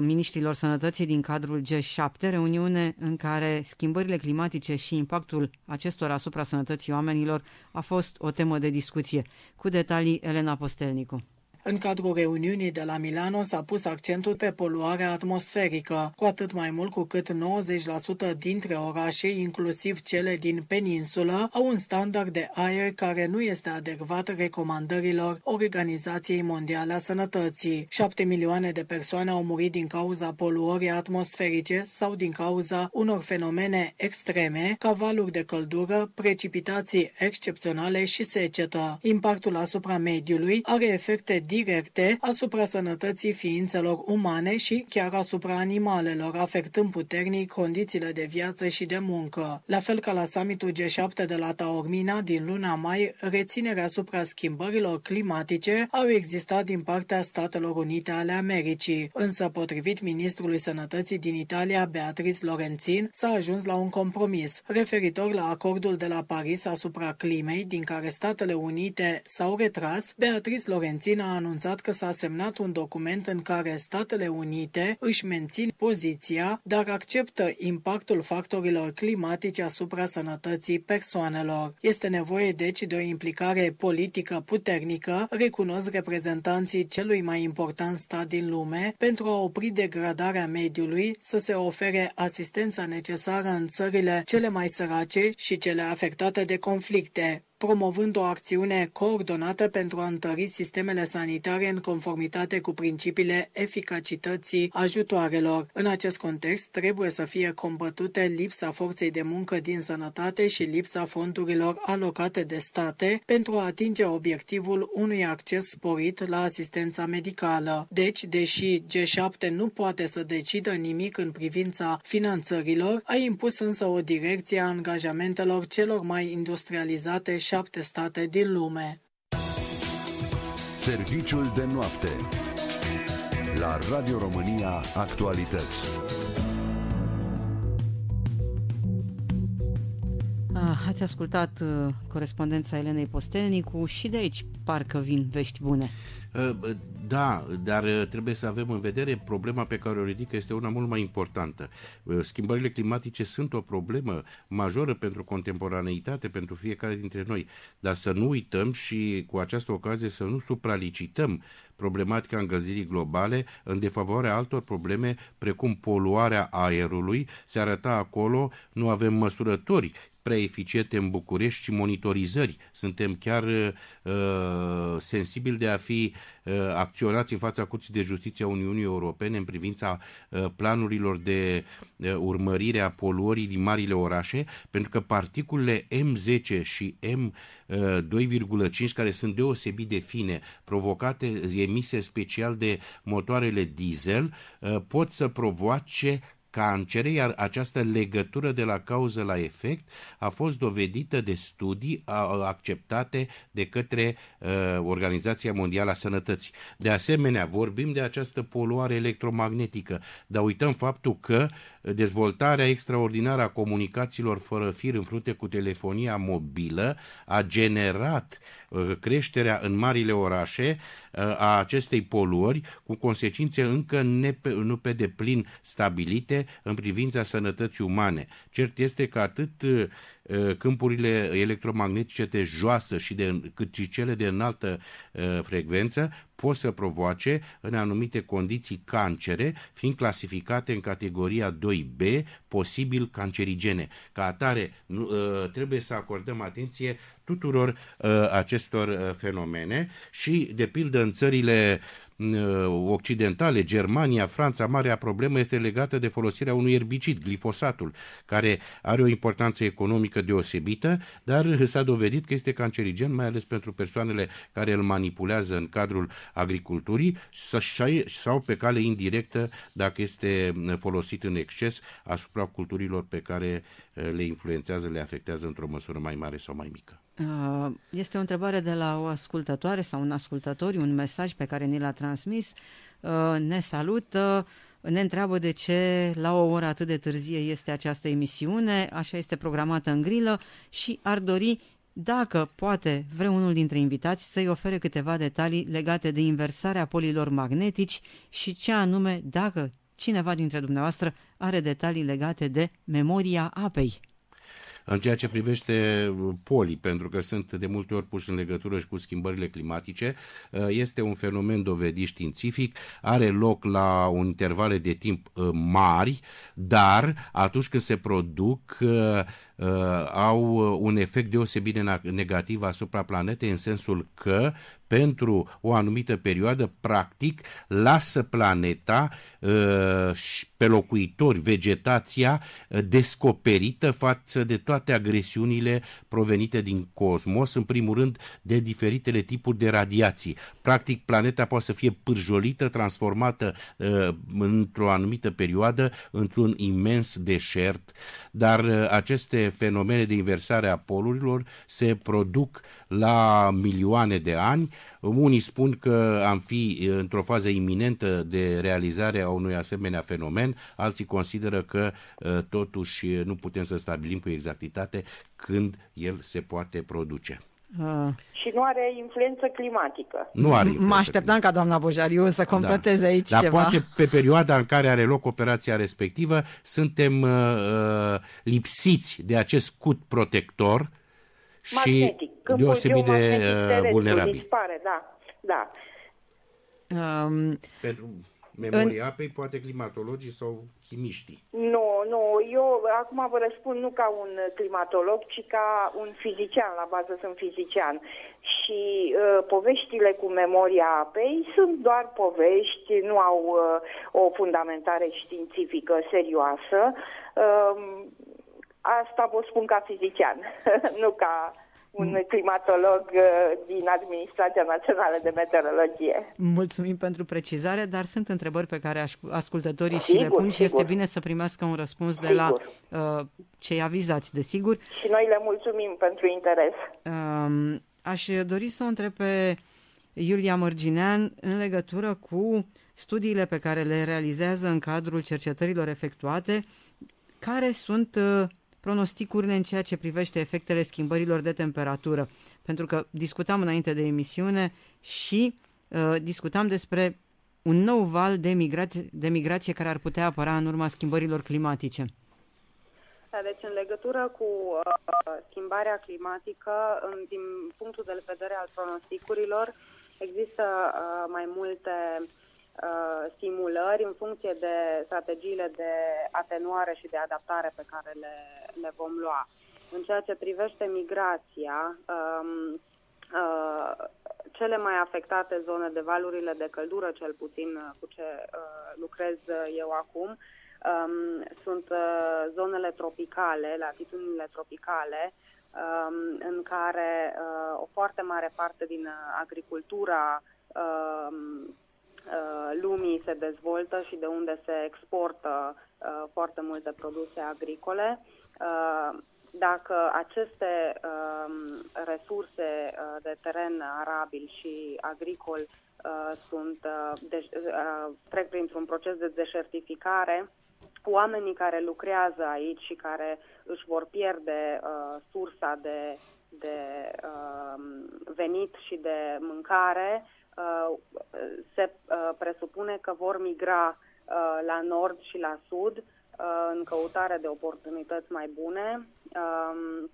ministrilor sănătății din cadrul G7, reuniune în care schimbările climatice și impactul acestora asupra sănătății oamenilor a fost o temă de discuție. Cu detalii, Elena Postelnicu. În cadrul reuniunii de la Milano s-a pus accentul pe poluarea atmosferică, cu atât mai mult cu cât 90% dintre orașe, inclusiv cele din peninsulă, au un standard de aer care nu este adecvat recomandărilor Organizației Mondiale a Sănătății. 7 milioane de persoane au murit din cauza poluării atmosferice sau din cauza unor fenomene extreme, ca valuri de căldură, precipitații excepționale și secetă. Impactul asupra mediului are efecte directe asupra sănătății ființelor umane și chiar asupra animalelor, afectând puternic condițiile de viață și de muncă. La fel ca la summitul G7 de la Taormina din luna mai, reținerea asupra schimbărilor climatice au existat din partea Statelor Unite ale Americii, însă potrivit ministrului sănătății din Italia, Beatrice Lorenzin, s-a ajuns la un compromis referitor la acordul de la Paris asupra climei, din care Statele Unite s-au retras. Beatrice Lorenzin a anunțat că s-a semnat un document în care Statele Unite își mențin poziția, dar acceptă impactul factorilor climatice asupra sănătății persoanelor. Este nevoie deci de o implicare politică puternică, recunosc reprezentanții celui mai important stat din lume, pentru a opri degradarea mediului, să se ofere asistența necesară în țările cele mai sărace și cele afectate de conflicte promovând o acțiune coordonată pentru a întări sistemele sanitare în conformitate cu principiile eficacității ajutoarelor. În acest context, trebuie să fie combătute lipsa forței de muncă din sănătate și lipsa fondurilor alocate de state pentru a atinge obiectivul unui acces sporit la asistența medicală. Deci, deși G7 nu poate să decidă nimic în privința finanțărilor, a impus însă o direcție a angajamentelor celor mai industrializate șapte state din lume. Serviciul de noapte la Radio România Actualități. Ați ascultat uh, corespondența Elenei Postelnicu și de aici parcă vin vești bune. Uh, Da, dar uh, trebuie să avem în vedere problema pe care o ridică este una mult mai importantă. Uh, Schimbările climatice sunt o problemă majoră pentru contemporaneitate, pentru fiecare dintre noi, dar să nu uităm și cu această ocazie să nu supralicităm problematica îngălzirii globale în defavoarea altor probleme precum poluarea aerului. Se arăta acolo, nu avem măsurători prea eficiente în București și monitorizări. Suntem chiar uh, sensibili de a fi uh, acționați în fața Curții de Justiție a Uniunii Europene în privința uh, planurilor de uh, urmărire a poluării din marile orașe, pentru că particulele M10 și M2,5, care sunt deosebit de fine, provocate, emise special de motoarele diesel, uh, pot să provoace cancere, iar această legătură de la cauză la efect a fost dovedită de studii a- acceptate de către uh, Organizația Mondială a Sănătății. De asemenea, vorbim de această poluare electromagnetică, dar uităm faptul că dezvoltarea extraordinară a comunicațiilor fără fir în frunte cu telefonia mobilă a generat uh, creșterea în marile orașe uh, a acestei poluări cu consecințe încă nepe, nu pe deplin stabilite în privința sănătății umane. Cert este că atât uh, câmpurile electromagnetice de joasă și de, cât și cele de înaltă uh, frecvență pot să provoace în anumite condiții cancere, fiind clasificate în categoria 2B, posibil cancerigene. Ca atare, nu, uh, trebuie să acordăm atenție tuturor uh, acestor uh, fenomene și, de pildă, în țările uh, occidentale, Germania, Franța, marea problemă este legată de folosirea unui erbicid, glifosatul, care are o importanță economică deosebită, dar s-a dovedit că este cancerigen, mai ales pentru persoanele care îl manipulează în cadrul agriculturii sau pe cale indirectă dacă este folosit în exces asupra culturilor pe care uh, le influențează, le afectează într-o măsură mai mare sau mai mică. Uh, Este o întrebare de la o ascultătoare sau un ascultător, un mesaj pe care ni l-a transmis. Uh, Ne salută, ne întreabă de ce la o oră atât de târzie este această emisiune, așa este programată în grilă și ar dori dacă poate vreunul dintre invitați să-i ofere câteva detalii legate de inversarea polilor magnetici și ce anume dacă cineva dintre dumneavoastră are detalii legate de memoria apei. În ceea ce privește polii, pentru că sunt de multe ori puși în legătură și cu schimbările climatice, uh, este un fenomen dovedit științific, are loc la un intervale de timp uh, mari, dar atunci când se produc uh, au un efect deosebit de negativ asupra planetei în sensul că pentru o anumită perioadă, practic, lasă planeta pe locuitori, vegetația descoperită față de toate agresiunile provenite din cosmos, în primul rând de diferitele tipuri de radiații. Practic, planeta poate să fie pârjolită, transformată într-o anumită perioadă într-un imens deșert, dar aceste fenomene de inversare a polurilor se produc la milioane de ani. Unii spun că am fi într-o fază iminentă de realizare a unui asemenea fenomen, alții consideră că totuși nu putem să stabilim cu exactitate când el se poate produce. Uh, și nu are influență climatică. Nu are mă influență așteptam ca doamna Bojariu să completeze aici Dar ceva. poate pe perioada în care are loc operația respectivă suntem uh, uh, lipsiți de acest scut protector și Magnetic. Câmpul deosebit de geomagnetic uh, terestre vulnerabil. Dispare, da. da. Um, Pentru memoria apei, poate climatologii sau chimiștii. Nu, nu, eu acum vă răspund nu ca un climatolog, ci ca un fizician, la bază sunt fizician. Și uh, poveștile cu memoria apei sunt doar povești, nu au uh, o fundamentare științifică serioasă. Uh, asta vă spun ca fizician, nu ca un climatolog uh, din Administrația Națională de Meteorologie. Mulțumim pentru precizare, dar sunt întrebări pe care aș- ascultătorii și Sigur, le pun și este sigur. bine să primească un răspuns de la Sigur. uh, cei avizați, desigur. Și noi le mulțumim pentru interes. Um, aș dori să o întreb pe Iulia Mărginean în legătură cu studiile pe care le realizează în cadrul cercetărilor efectuate, care sunt uh, pronosticurile în ceea ce privește efectele schimbărilor de temperatură. Pentru că discutam înainte de emisiune și uh, discutam despre un nou val de migrație, de migrație care ar putea apăra în urma schimbărilor climatice. Da, deci în legătură cu uh, schimbarea climatică, în, din punctul de vedere al pronosticurilor, există uh, mai multe uh, simulări în funcție de strategiile de atenuare și de adaptare pe care le, le vom lua. În ceea ce privește migrația, um, uh, cele mai afectate zone de valurile de căldură, cel puțin uh, cu ce uh, lucrez uh, eu acum, um, sunt uh, zonele tropicale, latitudinile tropicale, um, în care uh, o foarte mare parte din uh, agricultura um, uh, lumii se dezvoltă și de unde se exportă uh, foarte multe produse agricole. Uh, dacă aceste um, resurse uh, de teren arabil și agricol uh, sunt, uh, de, uh, trec printr-un proces de deșertificare, oamenii care lucrează aici și care își vor pierde uh, sursa de, de uh, venit și de mâncare, uh, se uh, presupune că vor migra uh, la nord și la sud uh, în căutare de oportunități mai bune. Um,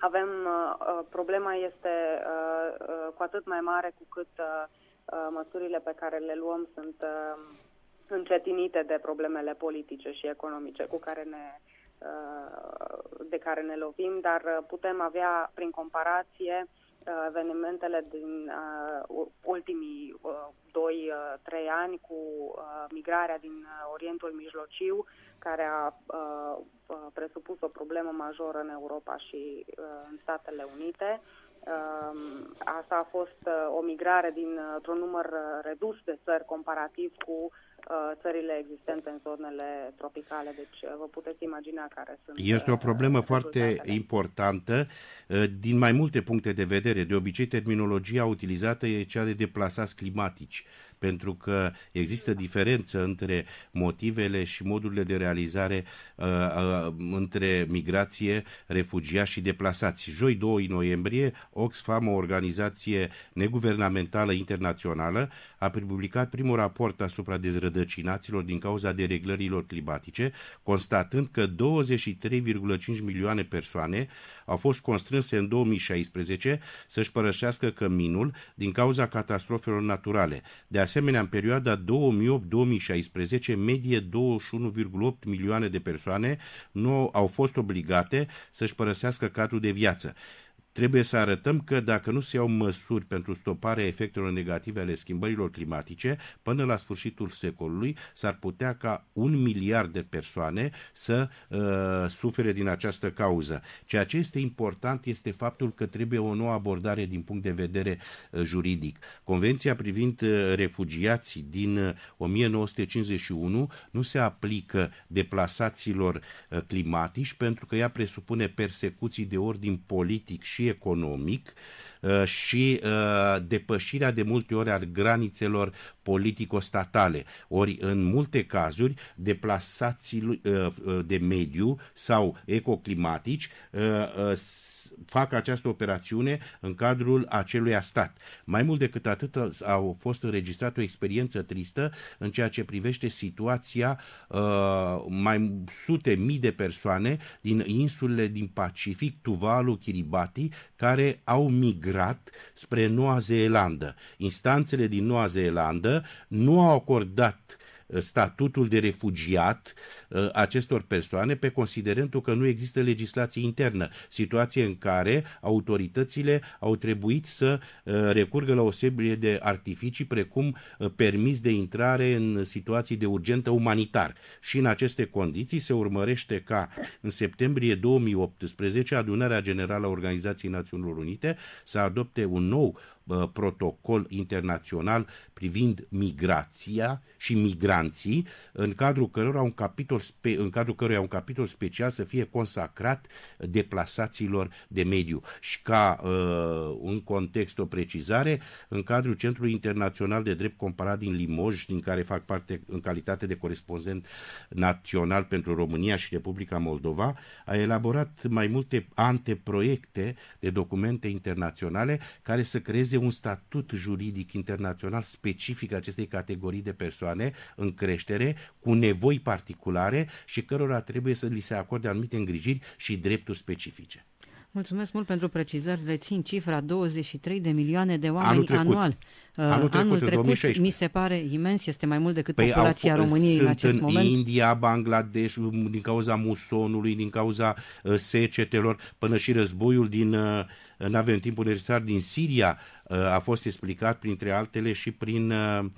avem, uh, uh, problema este uh, uh, cu atât mai mare cu cât uh, uh, măsurile pe care le luăm sunt uh, încetinite de problemele politice și economice cu care ne, uh, de care ne lovim, dar uh, putem avea prin comparație uh, evenimentele din uh, ultimii uh, 2-3 ani cu uh, migrarea din uh, Orientul Mijlociu, care a uh, uh, presupus o problemă majoră în Europa și uh, în Statele Unite. Uh, asta a fost uh, o migrare dintr-un număr uh, redus de țări comparativ cu uh, țările existente în zonele tropicale. Deci uh, vă puteți imagina care sunt. Este o uh, problemă foarte rezultatele. importantă uh, din mai multe puncte de vedere. De obicei, terminologia utilizată e cea de deplasați climatici, pentru că există diferență între motivele și modurile de realizare uh, uh, între migrație, refugiați și deplasați. Joi 2 noiembrie, Oxfam, o organizație neguvernamentală internațională, a publicat primul raport asupra dezrădăcinaților din cauza dereglărilor climatice, constatând că 23,5 milioane persoane au fost constrânse în 2016 să-și părăsească căminul din cauza catastrofelor naturale. De asemenea, în perioada 2008-2016, medie 21,8 milioane de persoane nu au fost obligate să-și părăsească cadrul de viață. Trebuie să arătăm că dacă nu se iau măsuri pentru stoparea efectelor negative ale schimbărilor climatice, până la sfârșitul secolului s-ar putea ca un miliard de persoane să uh, sufere din această cauză. Ceea ce este important este faptul că trebuie o nouă abordare din punct de vedere uh, juridic. Convenția privind uh, refugiații din uh, 1951 nu se aplică deplasaților uh, climatici pentru că ea presupune persecuții de ordin politic și economic, uh, și uh, depășirea de multe ori a granițelor politico-statale. Ori, în multe cazuri, deplasații uh, uh, de mediu sau ecoclimatici uh, uh, fac această operațiune în cadrul acelui stat. Mai mult decât atât au fost înregistrată o experiență tristă în ceea ce privește situația uh, mai sute mii de persoane din insulele din Pacific, Tuvalu, Kiribati, care au migrat spre Noua Zeelandă. Instanțele din Noua Zeelandă nu au acordat statutul de refugiat uh, acestor persoane pe considerentul că nu există legislație internă, situație în care autoritățile au trebuit să uh, recurgă la o serie de artificii precum uh, permis de intrare în situații de urgentă umanitar. Și în aceste condiții se urmărește ca în septembrie 2018 adunarea generală a Organizației Națiunilor Unite să adopte un nou protocol internațional privind migrația și migranții, în cadrul cărora un capitol, spe, în cadrul căruia un capitol special să fie consacrat deplasațiilor de mediu. Și ca uh, un context, o precizare, în cadrul Centrului Internațional de Drept Comparat din Limoges, din care fac parte în calitate de corespondent național pentru România și Republica Moldova, a elaborat mai multe anteproiecte de documente internaționale care să creeze un statut juridic internațional specific acestei categorii de persoane în creștere, cu nevoi particulare și cărora trebuie să li se acorde anumite îngrijiri și drepturi specifice. Mulțumesc mult pentru precizări. Rețin cifra 23 de milioane de oameni Anul trecut. anual. Anul trecut, Anul în trecut 2016. mi se pare imens, este mai mult decât Păi populația au, f- României sunt în acest în moment. India, Bangladesh, din cauza musonului, din cauza uh, secetelor, până și războiul din, uh, nu avem timpul necesar, din Siria uh, a fost explicat printre altele și prin uh, uh,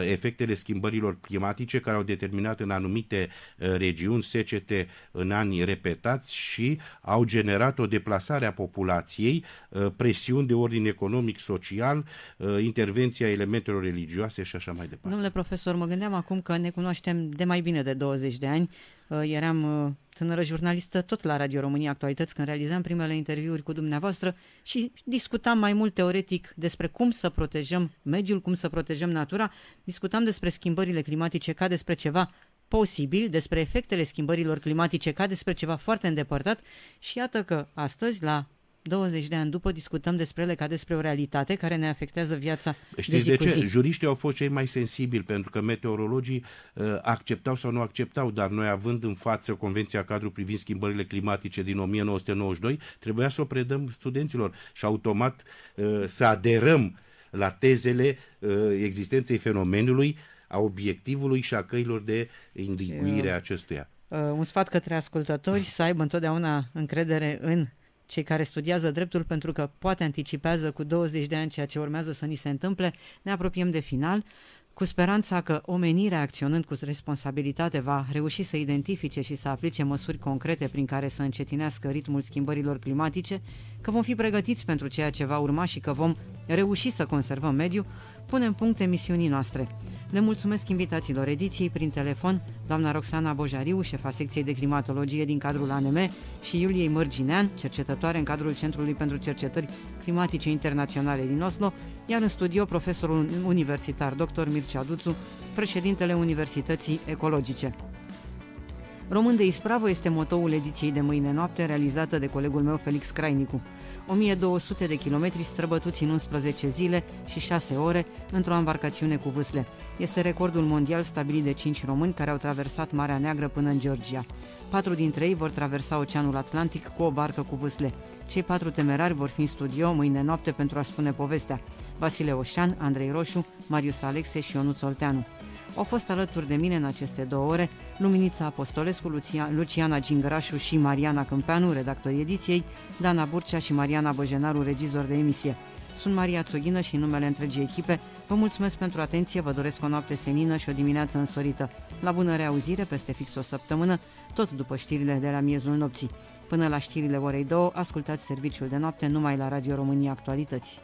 efectele schimbărilor climatice care au determinat în anumite uh, regiuni secete în ani repetați și au generat o deplasare a populației, uh, presiuni de ordin economic, social, uh, intervenția elementelor religioase și așa mai departe. Domnule profesor, mă gândeam acum că ne cunoaștem de mai bine de 20 de ani. Uh, Eram uh, tânără jurnalistă tot la Radio România Actualități când realizam primele interviuri cu dumneavoastră și discutam mai mult teoretic despre cum să protejăm mediul, cum să protejăm natura. Discutam despre schimbările climatice ca despre ceva posibil, despre efectele schimbărilor climatice ca despre ceva foarte îndepărtat și iată că astăzi, la 20 de ani după, discutăm despre ele ca despre o realitate care ne afectează viața Știți de zi de cu ce? zi. Juriștii au fost cei mai sensibili pentru că meteorologii uh, acceptau sau nu acceptau, dar noi având în față Convenția Cadru privind schimbările climatice din 1992, trebuia să o predăm studenților și automat uh, să aderăm la tezele uh, existenței fenomenului, a obiectivului și a căilor de indiguire a acestuia. Uh, un sfat către ascultători să aibă întotdeauna încredere în cei care studiază dreptul pentru că poate anticipează cu 20 de ani ceea ce urmează să ni se întâmple. Ne apropiem de final cu speranța că omenirea acționând cu responsabilitate va reuși să identifice și să aplice măsuri concrete prin care să încetinească ritmul schimbărilor climatice, că vom fi pregătiți pentru ceea ce va urma și că vom reuși să conservăm mediul, punem punct emisiunii noastre. Le mulțumesc invitațiilor ediției prin telefon, doamna Roxana Bojariu, șefa secției de climatologie din cadrul ANM și Iuliei Mărginean, cercetătoare în cadrul Centrului pentru Cercetări Climatice Internaționale din Oslo, iar în studio profesorul universitar dr. Mircea Duțu, președintele Universității Ecologice. Român de ispravă este motoul ediției de mâine noapte, realizată de colegul meu Felix Crainicu. 1200 de kilometri străbătuți în 11 zile și 6 ore într-o embarcațiune cu vâsle. Este recordul mondial stabilit de 5 români care au traversat Marea Neagră până în Georgia. Patru dintre ei vor traversa Oceanul Atlantic cu o barcă cu vâsle. Cei patru temerari vor fi în studio mâine noapte pentru a spune povestea. Vasile Oșan, Andrei Roșu, Marius Alexe și Ionuț Olteanu. Au fost alături de mine în aceste două ore Luminița Apostolescu, Lucia, Luciana Gingărașu și Mariana Câmpeanu, redactorii ediției, Dana Burcea și Mariana Băjenaru, regizor de emisie. Sunt Maria Țoghină și în numele întregii echipe vă mulțumesc pentru atenție, vă doresc o noapte senină și o dimineață însorită. La bună reauzire, peste fix o săptămână, tot după știrile de la miezul nopții. Până la știrile orei 2, ascultați serviciul de noapte numai la Radio România Actualități.